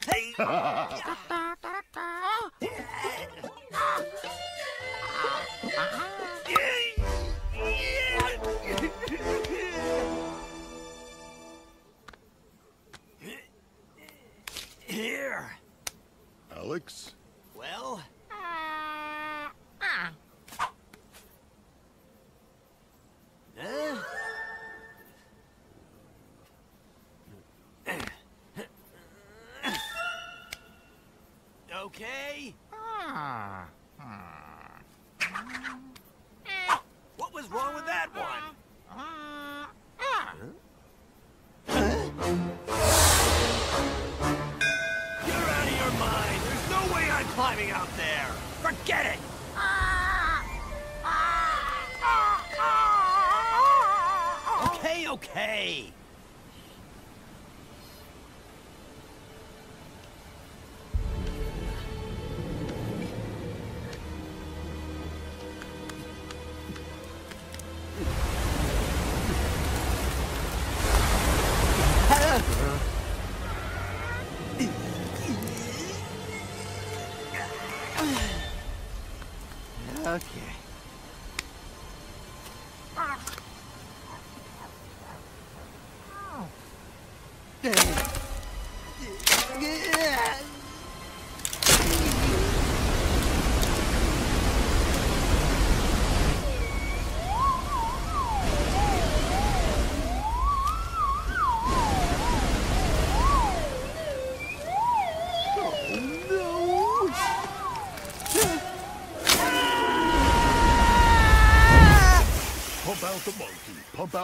Here. Alex?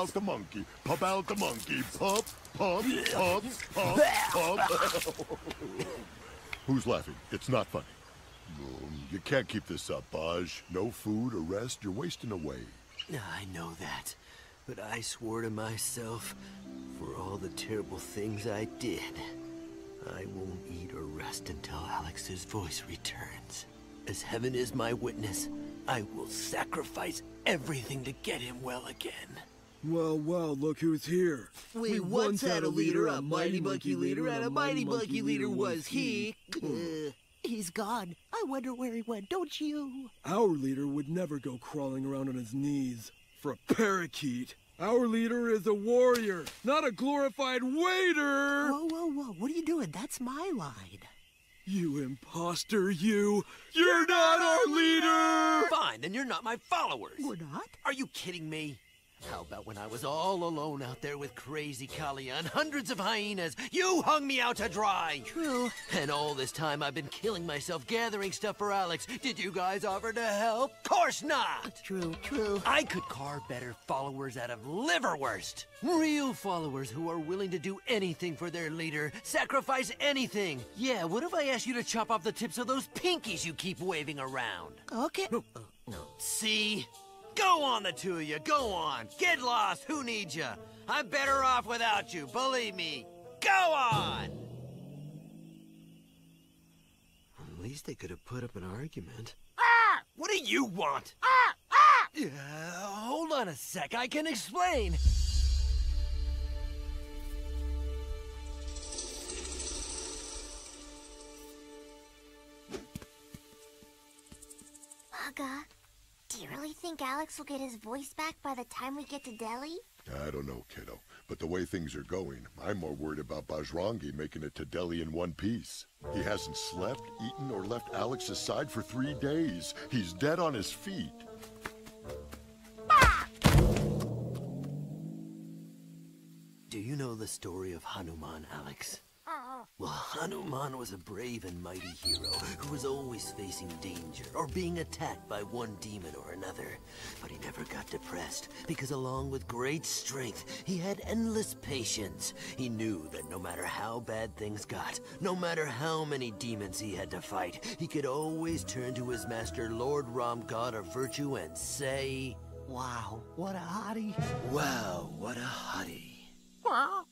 Out the monkey, pop out the monkey, pop, pop, pump, pump, pump. Who's laughing? It's not funny. Um, you can't keep this up, Baj. No food or rest, you're wasting away. I know that, but I swore to myself, for all the terrible things I did, I won't eat or rest until Alex's voice returns. As heaven is my witness, I will sacrifice everything to get him well again. Well, well, look who's here. We, once had a leader, a mighty monkey leader, and a mighty monkey leader was he. Uh, he's gone. I wonder where he went, don't you? Our leader would never go crawling around on his knees for a parakeet. Our leader is a warrior, not a glorified waiter! Whoa, whoa, whoa, what are you doing? That's my line. You imposter, you! You're not our leader! Fine, then you're not my followers. We're not? Are you kidding me? How about when I was all alone out there with crazy Kalia and hundreds of hyenas? You hung me out to dry! True. And all this time I've been killing myself gathering stuff for Alex. Did you guys offer to help? Course not! True, true. I could carve better followers out of liverwurst. Real followers who are willing to do anything for their leader, sacrifice anything. Yeah, what if I asked you to chop off the tips of those pinkies you keep waving around? Okay. No, no. See? Go on, the two of you. Go on. Get lost. Who needs you? I'm better off without you. Believe me. Go on. At least they could have put up an argument. Ah! What do you want? Ah! Ah! Yeah, hold on a sec. I can explain. Bagga, do you really think Alex will get his voice back by the time we get to Delhi? I don't know, kiddo. But the way things are going, I'm more worried about Bajrangi making it to Delhi in one piece. He hasn't slept, eaten, or left Alex's side for three days. He's dead on his feet. Do you know the story of Hanuman, Alex? Well, Hanuman was a brave and mighty hero who was always facing danger or being attacked by one demon or another. But he never got depressed because along with great strength, he had endless patience. He knew that no matter how bad things got, no matter how many demons he had to fight, he could always turn to his master, Lord Ram, God of Virtue, and say, Wow, what a hottie. Wow, what a hottie. Wow.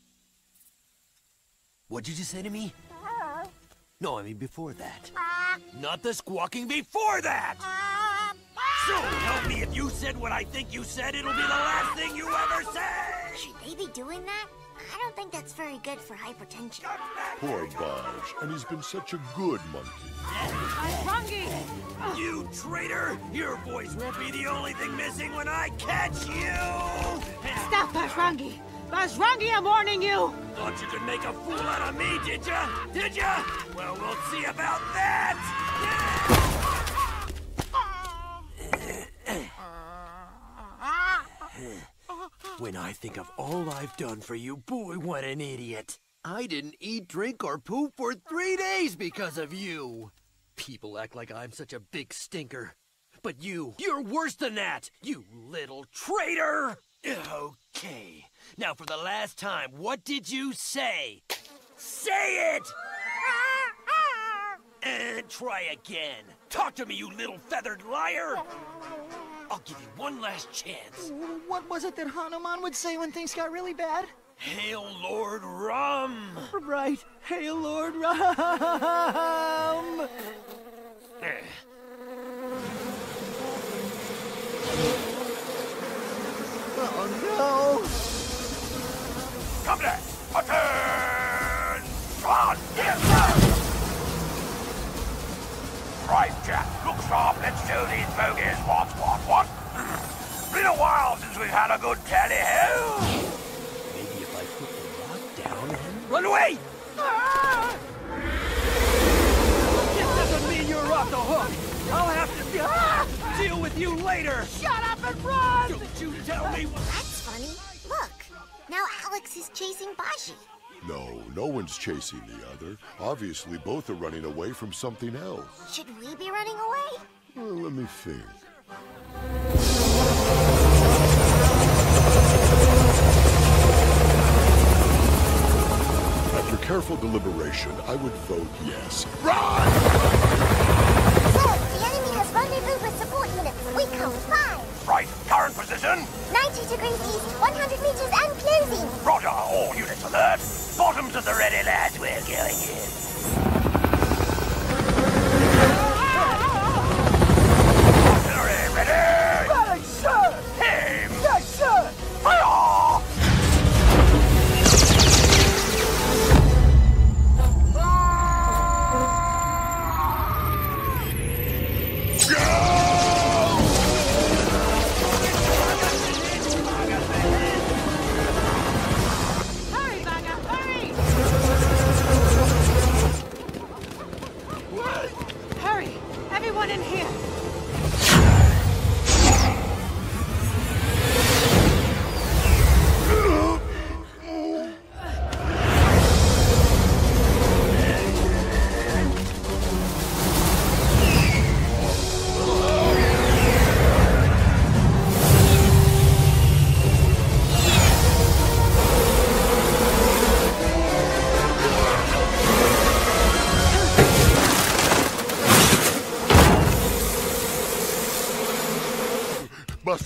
What'd you just say to me? Uh. No, I mean before that. Uh. Not the squawking before that! Uh. So, help me if you said what I think you said, it'll be the last thing you ever say! Should they be doing that? I don't think that's very good for hypertension. Poor Baj, and he's been such a good monkey. Rangi! You traitor! Your voice won't be the only thing missing when I catch you! Stop, Bajrangi! Bajrangi, I'm warning you! Thought you could make a fool out of me, did ya? Did ya? Well, we'll see about that! When I think of all I've done for you, boy, what an idiot. I didn't eat, drink, or poop for three days because of you. People act like I'm such a big stinker. But you, you're worse than that, you little traitor! Okay, now for the last time, what did you say? Say it! And try again. Talk to me, you little feathered liar! I'll give you one last chance. What was it that Hanuman would say when things got really bad? Hail Lord Rum! Right. Hail Lord Ram! Eh. Oh no! Come there! Attention! Yes, sir! Right, Jack. Look sharp. Let's do these bogies. What, what, what? Been a while since we've had a good tally-ho. Maybe if I put the rock down and Run away! Ah! This doesn't mean you're off the hook. I'll have to ah! deal with you later. Shut up and run! Don't you tell me what... That's funny. Now Alex is chasing Bashi. No, no one's chasing the other. Obviously, both are running away from something else. Should we be running away? Well, let me think. After careful deliberation, I would vote yes. Run! Sir, the enemy has rendezvous with support units. We count five. Right, current position. 90 degrees east, 100 meters and closing. Roger, all units alert. Bottoms of the ready, lads. We're going in.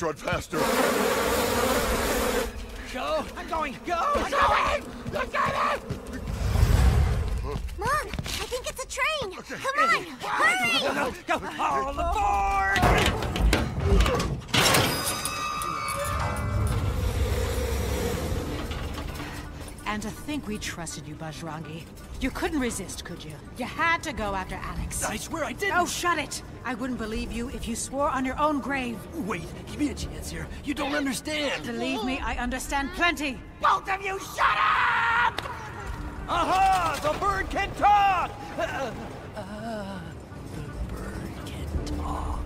Run faster. Go! I'm going! Go! I'm going! Look at it! Mom, I think it's a train. Come on, hurry! Go, go, go! All aboard! And to think we trusted you, Bajrangi. You couldn't resist, could you? You had to go after Alex. I swear I didn't. Oh, shut it! I wouldn't believe you if you swore on your own grave. Wait, give me a chance here. You don't understand. Believe me, I understand plenty. Both of you shut up! Aha! The bird can talk! Uh, uh, the bird can talk.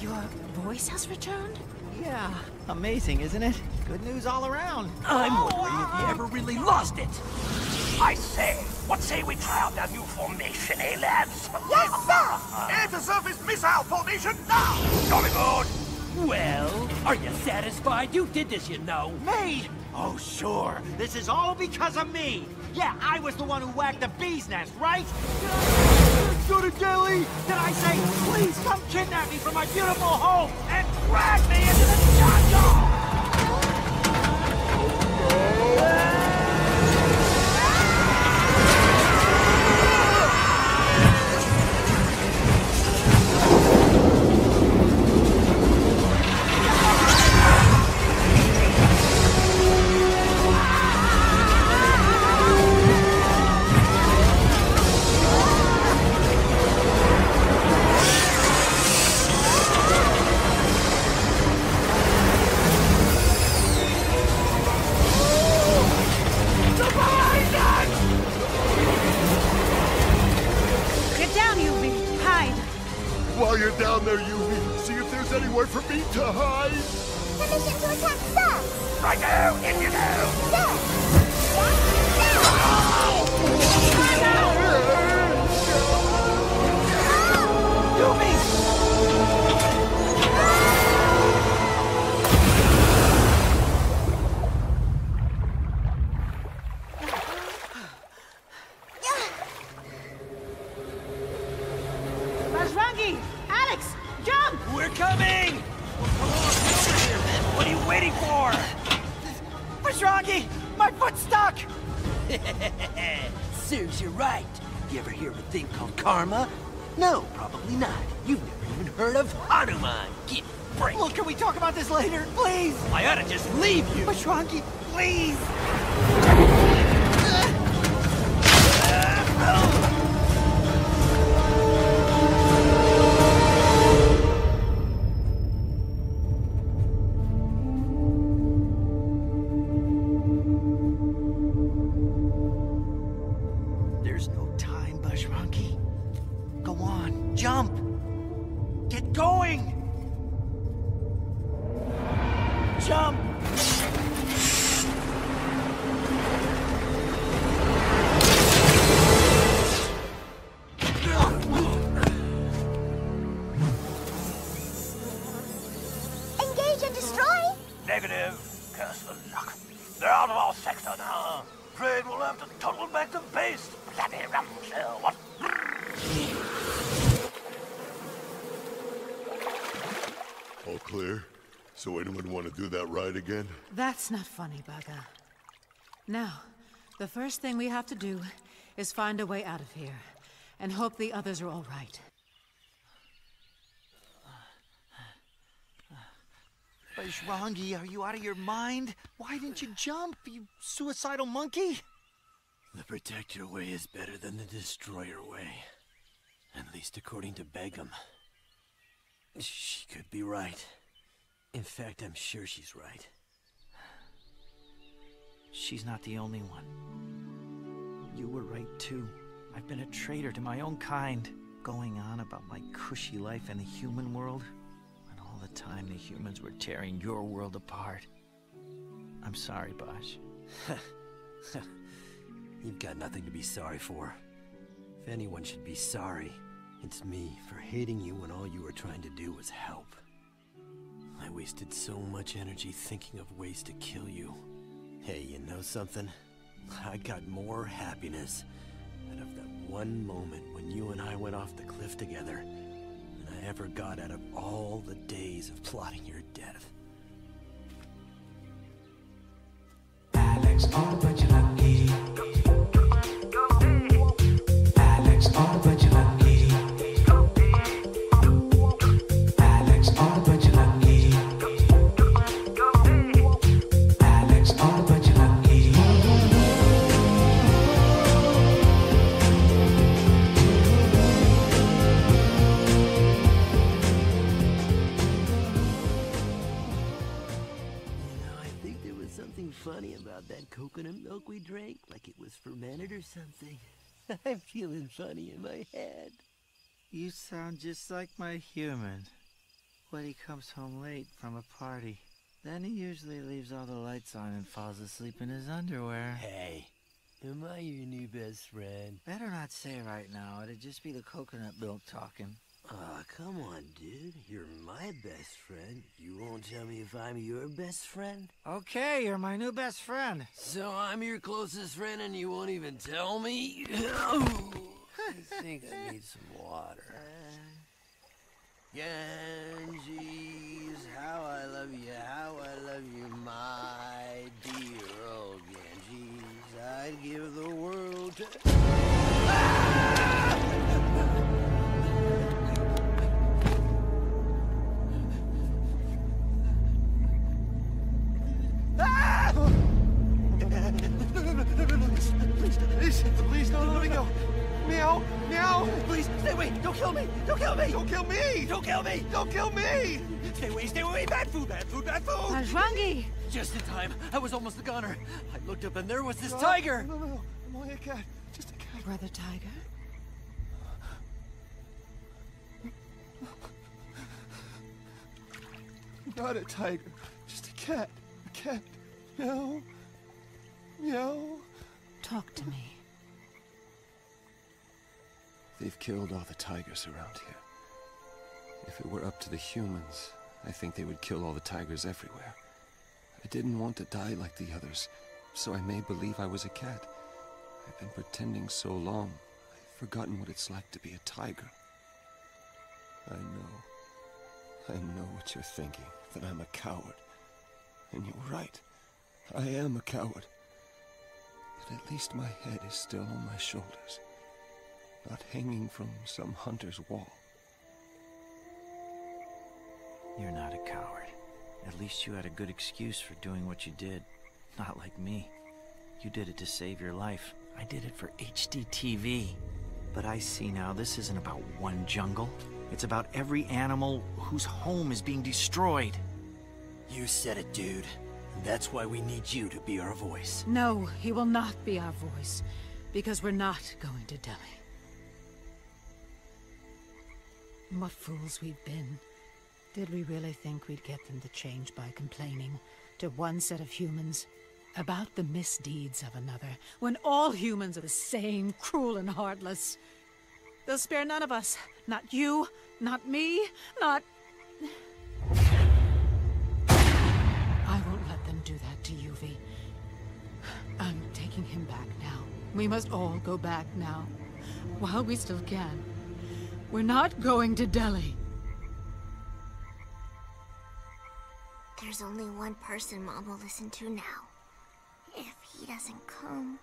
Your voice has returned? Yeah, amazing, isn't it? Good news all around. I'm wondering if you ever really lost it. I say, what say we try out that new formation, eh, lads? Yes, sir! Anti-surface missile formation now! Jolly good! Well, are you satisfied? You did this, you know. Me? Oh, sure. This is all because of me. Yeah, I was the one who whacked the bee's nest, right? Go to Delhi! Did I say, please come kidnap me from my beautiful home and drag me into the jungle? Do that ride again? That's not funny, Bagga. Now, the first thing we have to do is find a way out of here and hope the others are all right. Bajrangi, are you out of your mind? Why didn't you jump, you suicidal monkey? The Protector way is better than the Destroyer way. At least according to Begum. She could be right. In fact, I'm sure she's right. She's not the only one. You were right, too. I've been a traitor to my own kind, going on about my cushy life in the human world, when all the time the humans were tearing your world apart. I'm sorry, Bosch. You've got nothing to be sorry for. If anyone should be sorry, it's me for hating you when all you were trying to do was help. Wasted so much energy thinking of ways to kill you. Hey, you know something? I got more happiness out of that one moment when you and I went off the cliff together than I ever got out of all the days of plotting your death. Alex, all but you sound just like my human. When he comes home late from a party, then he usually leaves all the lights on and falls asleep in his underwear. Hey, am I your new best friend? Better not say right now. It'd just be the coconut milk talking. Aw, come on, dude. You're my best friend. You won't tell me if I'm your best friend? Okay, you're my new best friend. So I'm your closest friend and you won't even tell me? I think I need some water. Uh, Ganges, how I love you, how I love you, my dear old Ganges. I'd give the world to... Ah! Please, please, please, don't let me go. Meow, meow. Please, stay away. Don't kill me. Don't kill me. Don't kill me. Don't kill me. Don't kill me. Stay away, stay away. Bad food, bad food, bad food. Bajrangi! Just in time. I was almost a goner. I looked up and there was this No, tiger. No, no, no. I'm only a cat. Just a cat. Brother Tiger? Not a tiger. Just a cat. A cat. Meow. Meow. Talk to me. They've killed all the tigers around here. If it were up to the humans, I think they would kill all the tigers everywhere. I didn't want to die like the others, so I made believe I was a cat. I've been pretending so long, I've forgotten what it's like to be a tiger. I know. I know what you're thinking, that I'm a coward. And you're right. I am a coward. But at least my head is still on my shoulders, not hanging from some hunter's wall. You're not a coward. At least you had a good excuse for doing what you did. Not like me. You did it to save your life. I did it for HDTV. But I see now this isn't about one jungle. It's about every animal whose home is being destroyed. You said it, dude. And that's why we need you to be our voice. No, he will not be our voice, because we're not going to Delhi. What fools we've been. Did we really think we'd get them to change by complaining to one set of humans about the misdeeds of another, when all humans are the same, cruel and heartless? They'll spare none of us. Not you, not me, not. I won't let them do that to you, V. I'm taking him back now. We must all go back now. While we still can. We're not going to Delhi. There's only one person Mom will listen to now. If he doesn't come.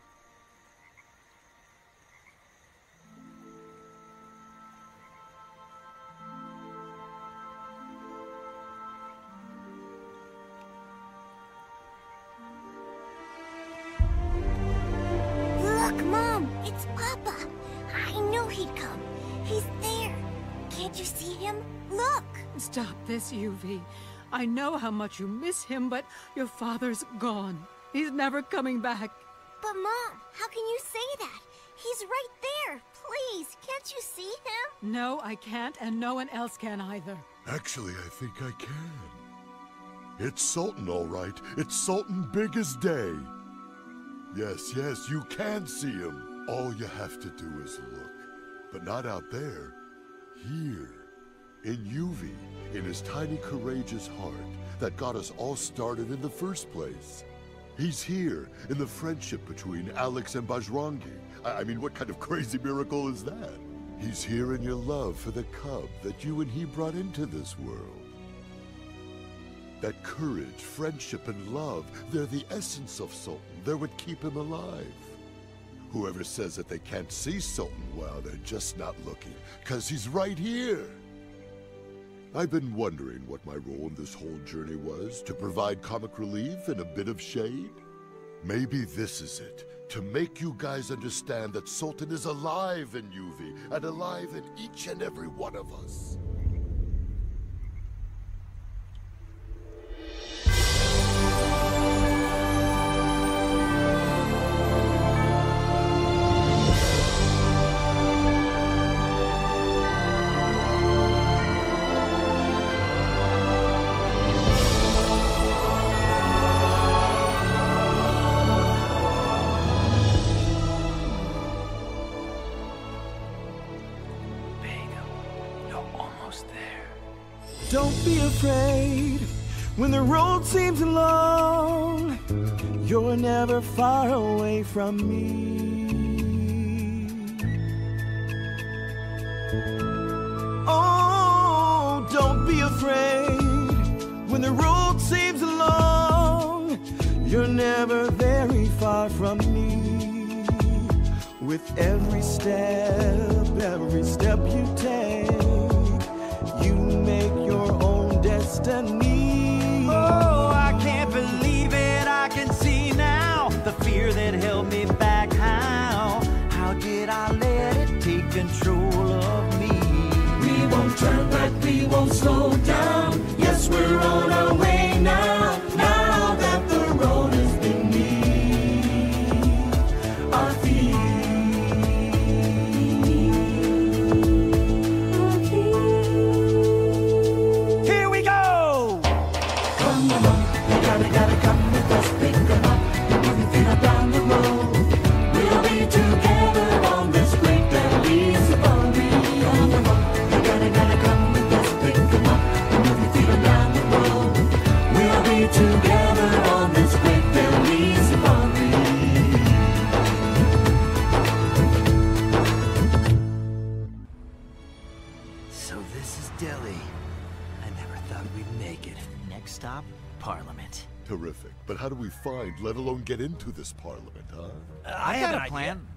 Stop this, Yuvi. I know how much you miss him, but your father's gone. He's never coming back. But, Mom, how can you say that? He's right there. Please, can't you see him? No, I can't, and no one else can either. Actually, I think I can. It's Sultan, all right. It's Sultan Big as Day. Yes, yes, you can see him. All you have to do is look. But not out there. Here. In Yuvi, in his tiny, courageous heart that got us all started in the first place. He's here in the friendship between Alex and Bajrangi. I, I mean, what kind of crazy miracle is that? He's here in your love for the cub that you and he brought into this world. That courage, friendship, and love, they're the essence of Sultan. They're what keep him alive. Whoever says that they can't see Sultan, well, they're just not looking, because he's right here. I've been wondering what my role in this whole journey was to provide comic relief and a bit of shade. Maybe this is it to make you guys understand that Sultan is alive in Yuvi and alive in each and every one of us. From me. Oh, don't be afraid when the road seems long. You're never very far from me. With every step, every step how do we find, let alone get into this parliament, huh? I, have a plan.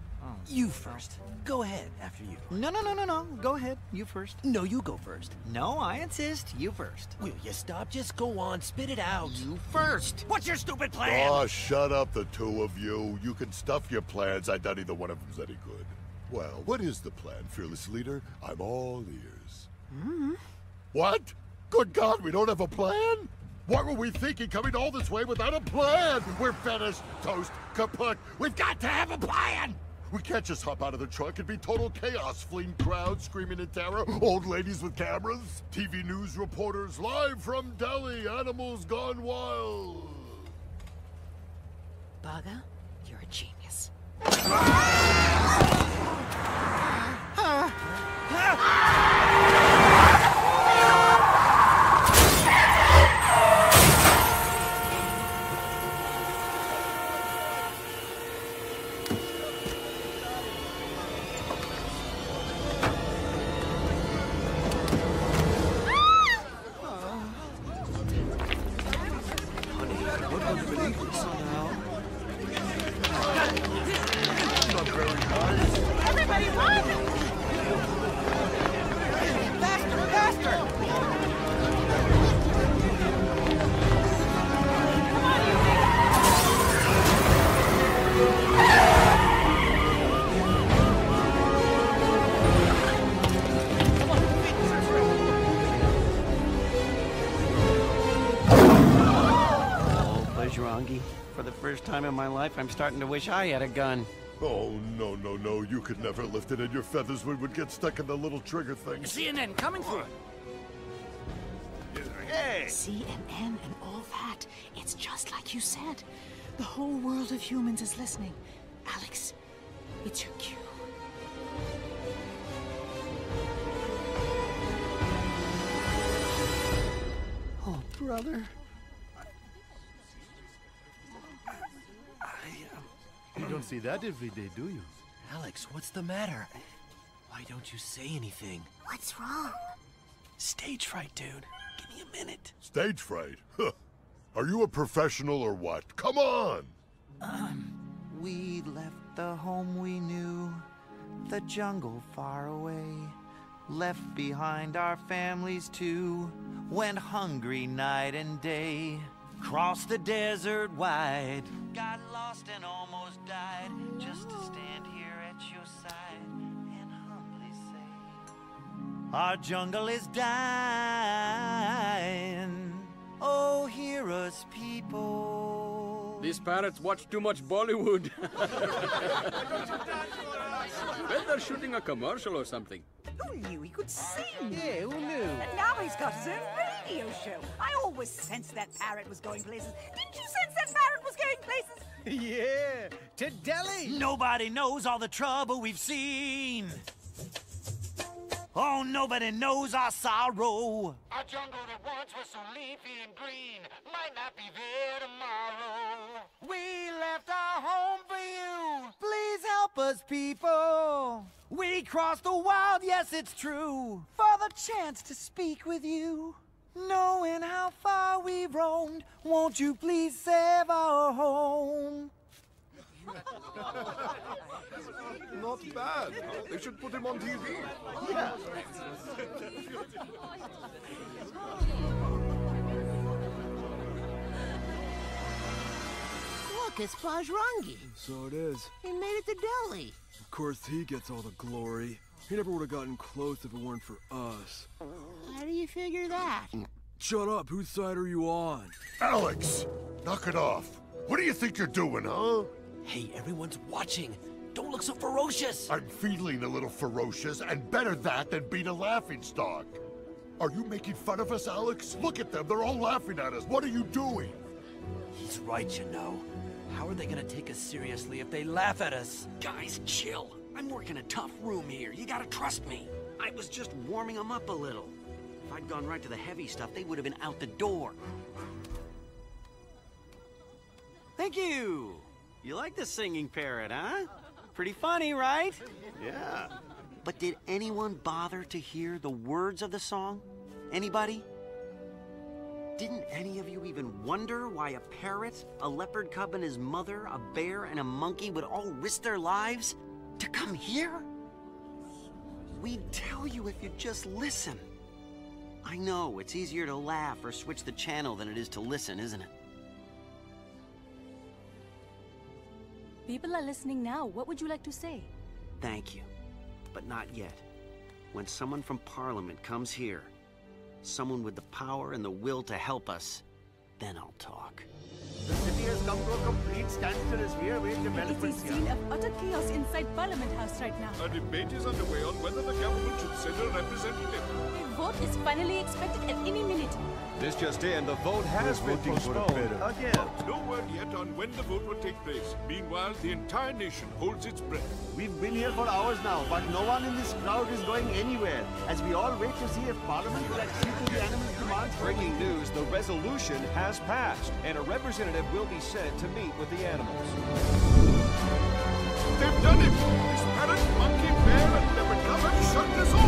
You first. Go ahead after you. No, no, no, no, no. Go ahead. You first. No, you go first. No, I insist. You first. Will you stop? Just go on. Spit it out. You first. What's your stupid plan? Oh, shut up, the two of you. You can stuff your plans. I doubt either one of them's any good. Well, what is the plan, fearless leader? I'm all ears. Mm-hmm. What? Good God, we don't have a plan? What were we thinking coming all this way without a plan? We're finished, toast, kaput. We've got to have a plan! We can't just hop out of the truck. It'd be total chaos. Fleeing crowds screaming in terror, old ladies with cameras, TV news reporters live from Delhi, animals gone wild. Bagga, you're a genius. Everybody I'm starting to wish I had a gun. Oh, no, no, no. You could never lift it, and your feathers would, would get stuck in the little trigger thing. CNN coming through. Hey! CNN and all that. It's just like you said. The whole world of humans is listening. Alex, it's your cue. Oh, brother. Don't see that every day, do you? Alex, what's the matter? Why don't you say anything? What's wrong? Stage fright, dude. Give me a minute. Stage fright? Huh. Are you a professional or what? Come on! Um, We left the home we knew, the jungle far away. Left behind our families too, went hungry night and day. Crossed the desert wide, got lost and almost died, just to stand here at your side and humbly say, Our jungle is dying. Oh, hear us, people. These parrots watch too much Bollywood. Bet they're shooting a commercial or something. Who knew he could sing? Yeah, who knew? And now he's got his own radio show. I always sensed that parrot was going places. Didn't you sense that parrot was going places? yeah, to Delhi. Nobody knows all the trouble we've seen. Oh, nobody knows our sorrow. Our jungle that once was so leafy and green might not be there help people. We crossed the wild, yes, it's true. For the chance to speak with you. Knowing how far we've roamed, won't you please save our home? Not bad. They should put him on TV. Yeah. Look, it's Bajrangi. So it is. He made it to Delhi. Of course, he gets all the glory. He never would have gotten close if it weren't for us. How do you figure that? Shut up. Whose side are you on? Alex! Knock it off. What do you think you're doing, huh? Hey, everyone's watching. Don't look so ferocious. I'm feeling a little ferocious, and better that than being a laughing stock. Are you making fun of us, Alex? Look at them. They're all laughing at us. What are you doing? He's right, you know. How are they gonna take us seriously if they laugh at us? Guys, chill. I'm working a tough room here. You gotta trust me. I was just warming them up a little. If I'd gone right to the heavy stuff, they would have been out the door. Thank you. You like the singing parrot, huh? Pretty funny, right? Yeah. But did anyone bother to hear the words of the song? Anybody? Didn't any of you even wonder why a parrot, a leopard cub and his mother, a bear and a monkey would all risk their lives to come here? We'd tell you if you'd just listen. I know, it's easier to laugh or switch the channel than it is to listen, isn't it? People are listening now. What would you like to say? Thank you. But not yet. When someone from Parliament comes here, someone with the power and the will to help us, then I'll talk. The city city has come to a complete standstill as we await It is a developments scene here. of utter chaos inside Parliament House right now. A debate is underway on whether the government should send a representative. A vote is finally expected at any minute. This just in, the vote has been postponed. Again. No word yet on when the vote will take place. Meanwhile, the entire nation holds its breath. We've been here for hours now, but no one in this crowd is going anywhere, as we all wait to see if Parliament will accede to the animals' demands. Breaking news, the resolution has passed, and a representative will be sent to meet with the animals. They've done it! This parrot, monkey, bear, and leopard cub have shocked us all!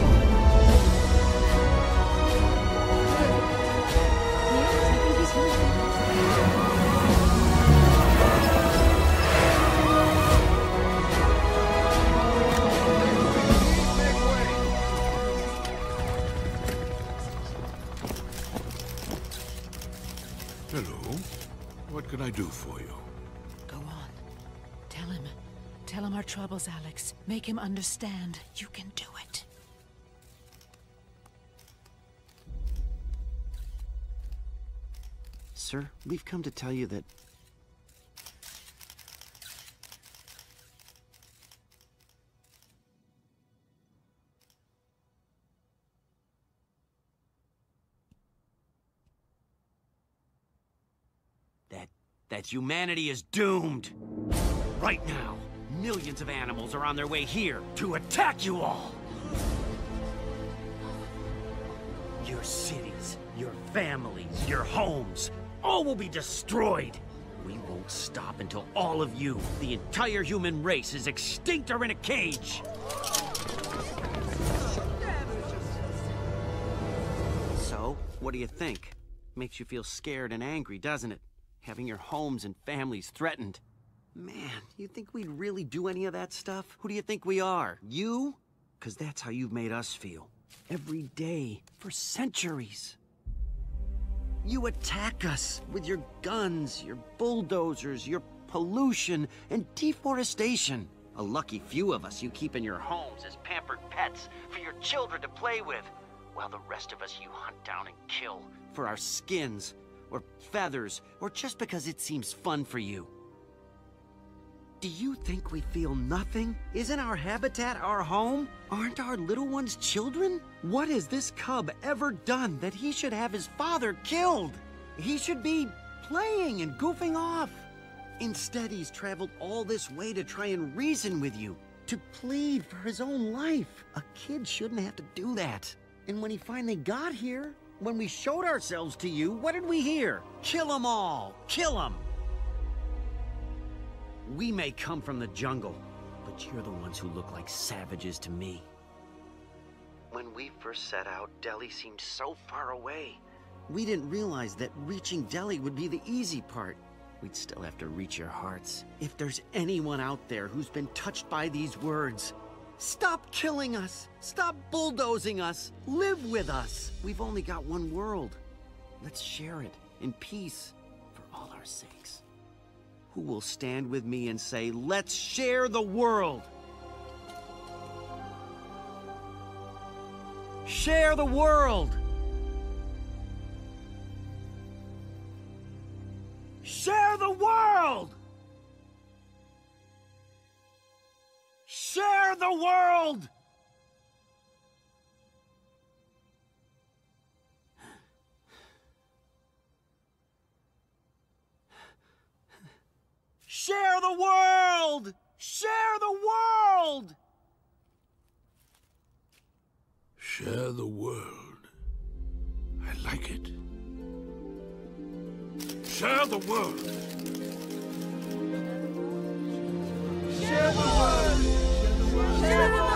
Do for you? Go on. Tell him. Tell him our troubles, Alex. Make him understand. You can do it. Sir, we've come to tell you that That that humanity is doomed. Right now, millions of animals are on their way here to attack you all. Your cities, your families, your homes, all will be destroyed. We won't stop until all of you, the entire human race, is extinct or in a cage. So, what do you think? Makes you feel scared and angry, doesn't it? Having your homes and families threatened. Man, you think we'd really do any of that stuff? Who do you think we are? You? Because that's how you've made us feel. Every day, for centuries. You attack us with your guns, your bulldozers, your pollution, and deforestation. A lucky few of us you keep in your homes as pampered pets for your children to play with, while the rest of us you hunt down and kill for our skins, or feathers, or just because it seems fun for you. Do you think we feel nothing? Isn't our habitat our home? Aren't our little ones children? What has this cub ever done that he should have his father killed? He should be playing and goofing off. Instead, he's traveled all this way to try and reason with you, to plead for his own life. A kid shouldn't have to do that. And when he finally got here, when we showed ourselves to you, what did we hear? Kill them all! Kill them! We may come from the jungle, but you're the ones who look like savages to me. When we first set out, Delhi seemed so far away. We didn't realize that reaching Delhi would be the easy part. We'd still have to reach your hearts. If there's anyone out there who's been touched by these words, stop killing us! Stop bulldozing us! Live with us! We've only got one world. Let's share it in peace for all our sakes. Who will stand with me and say, let's share the world? Share the world! Share the world! The world! Share the world! Share the world! Share the world. I like it. Share the world. Share the world! terrible.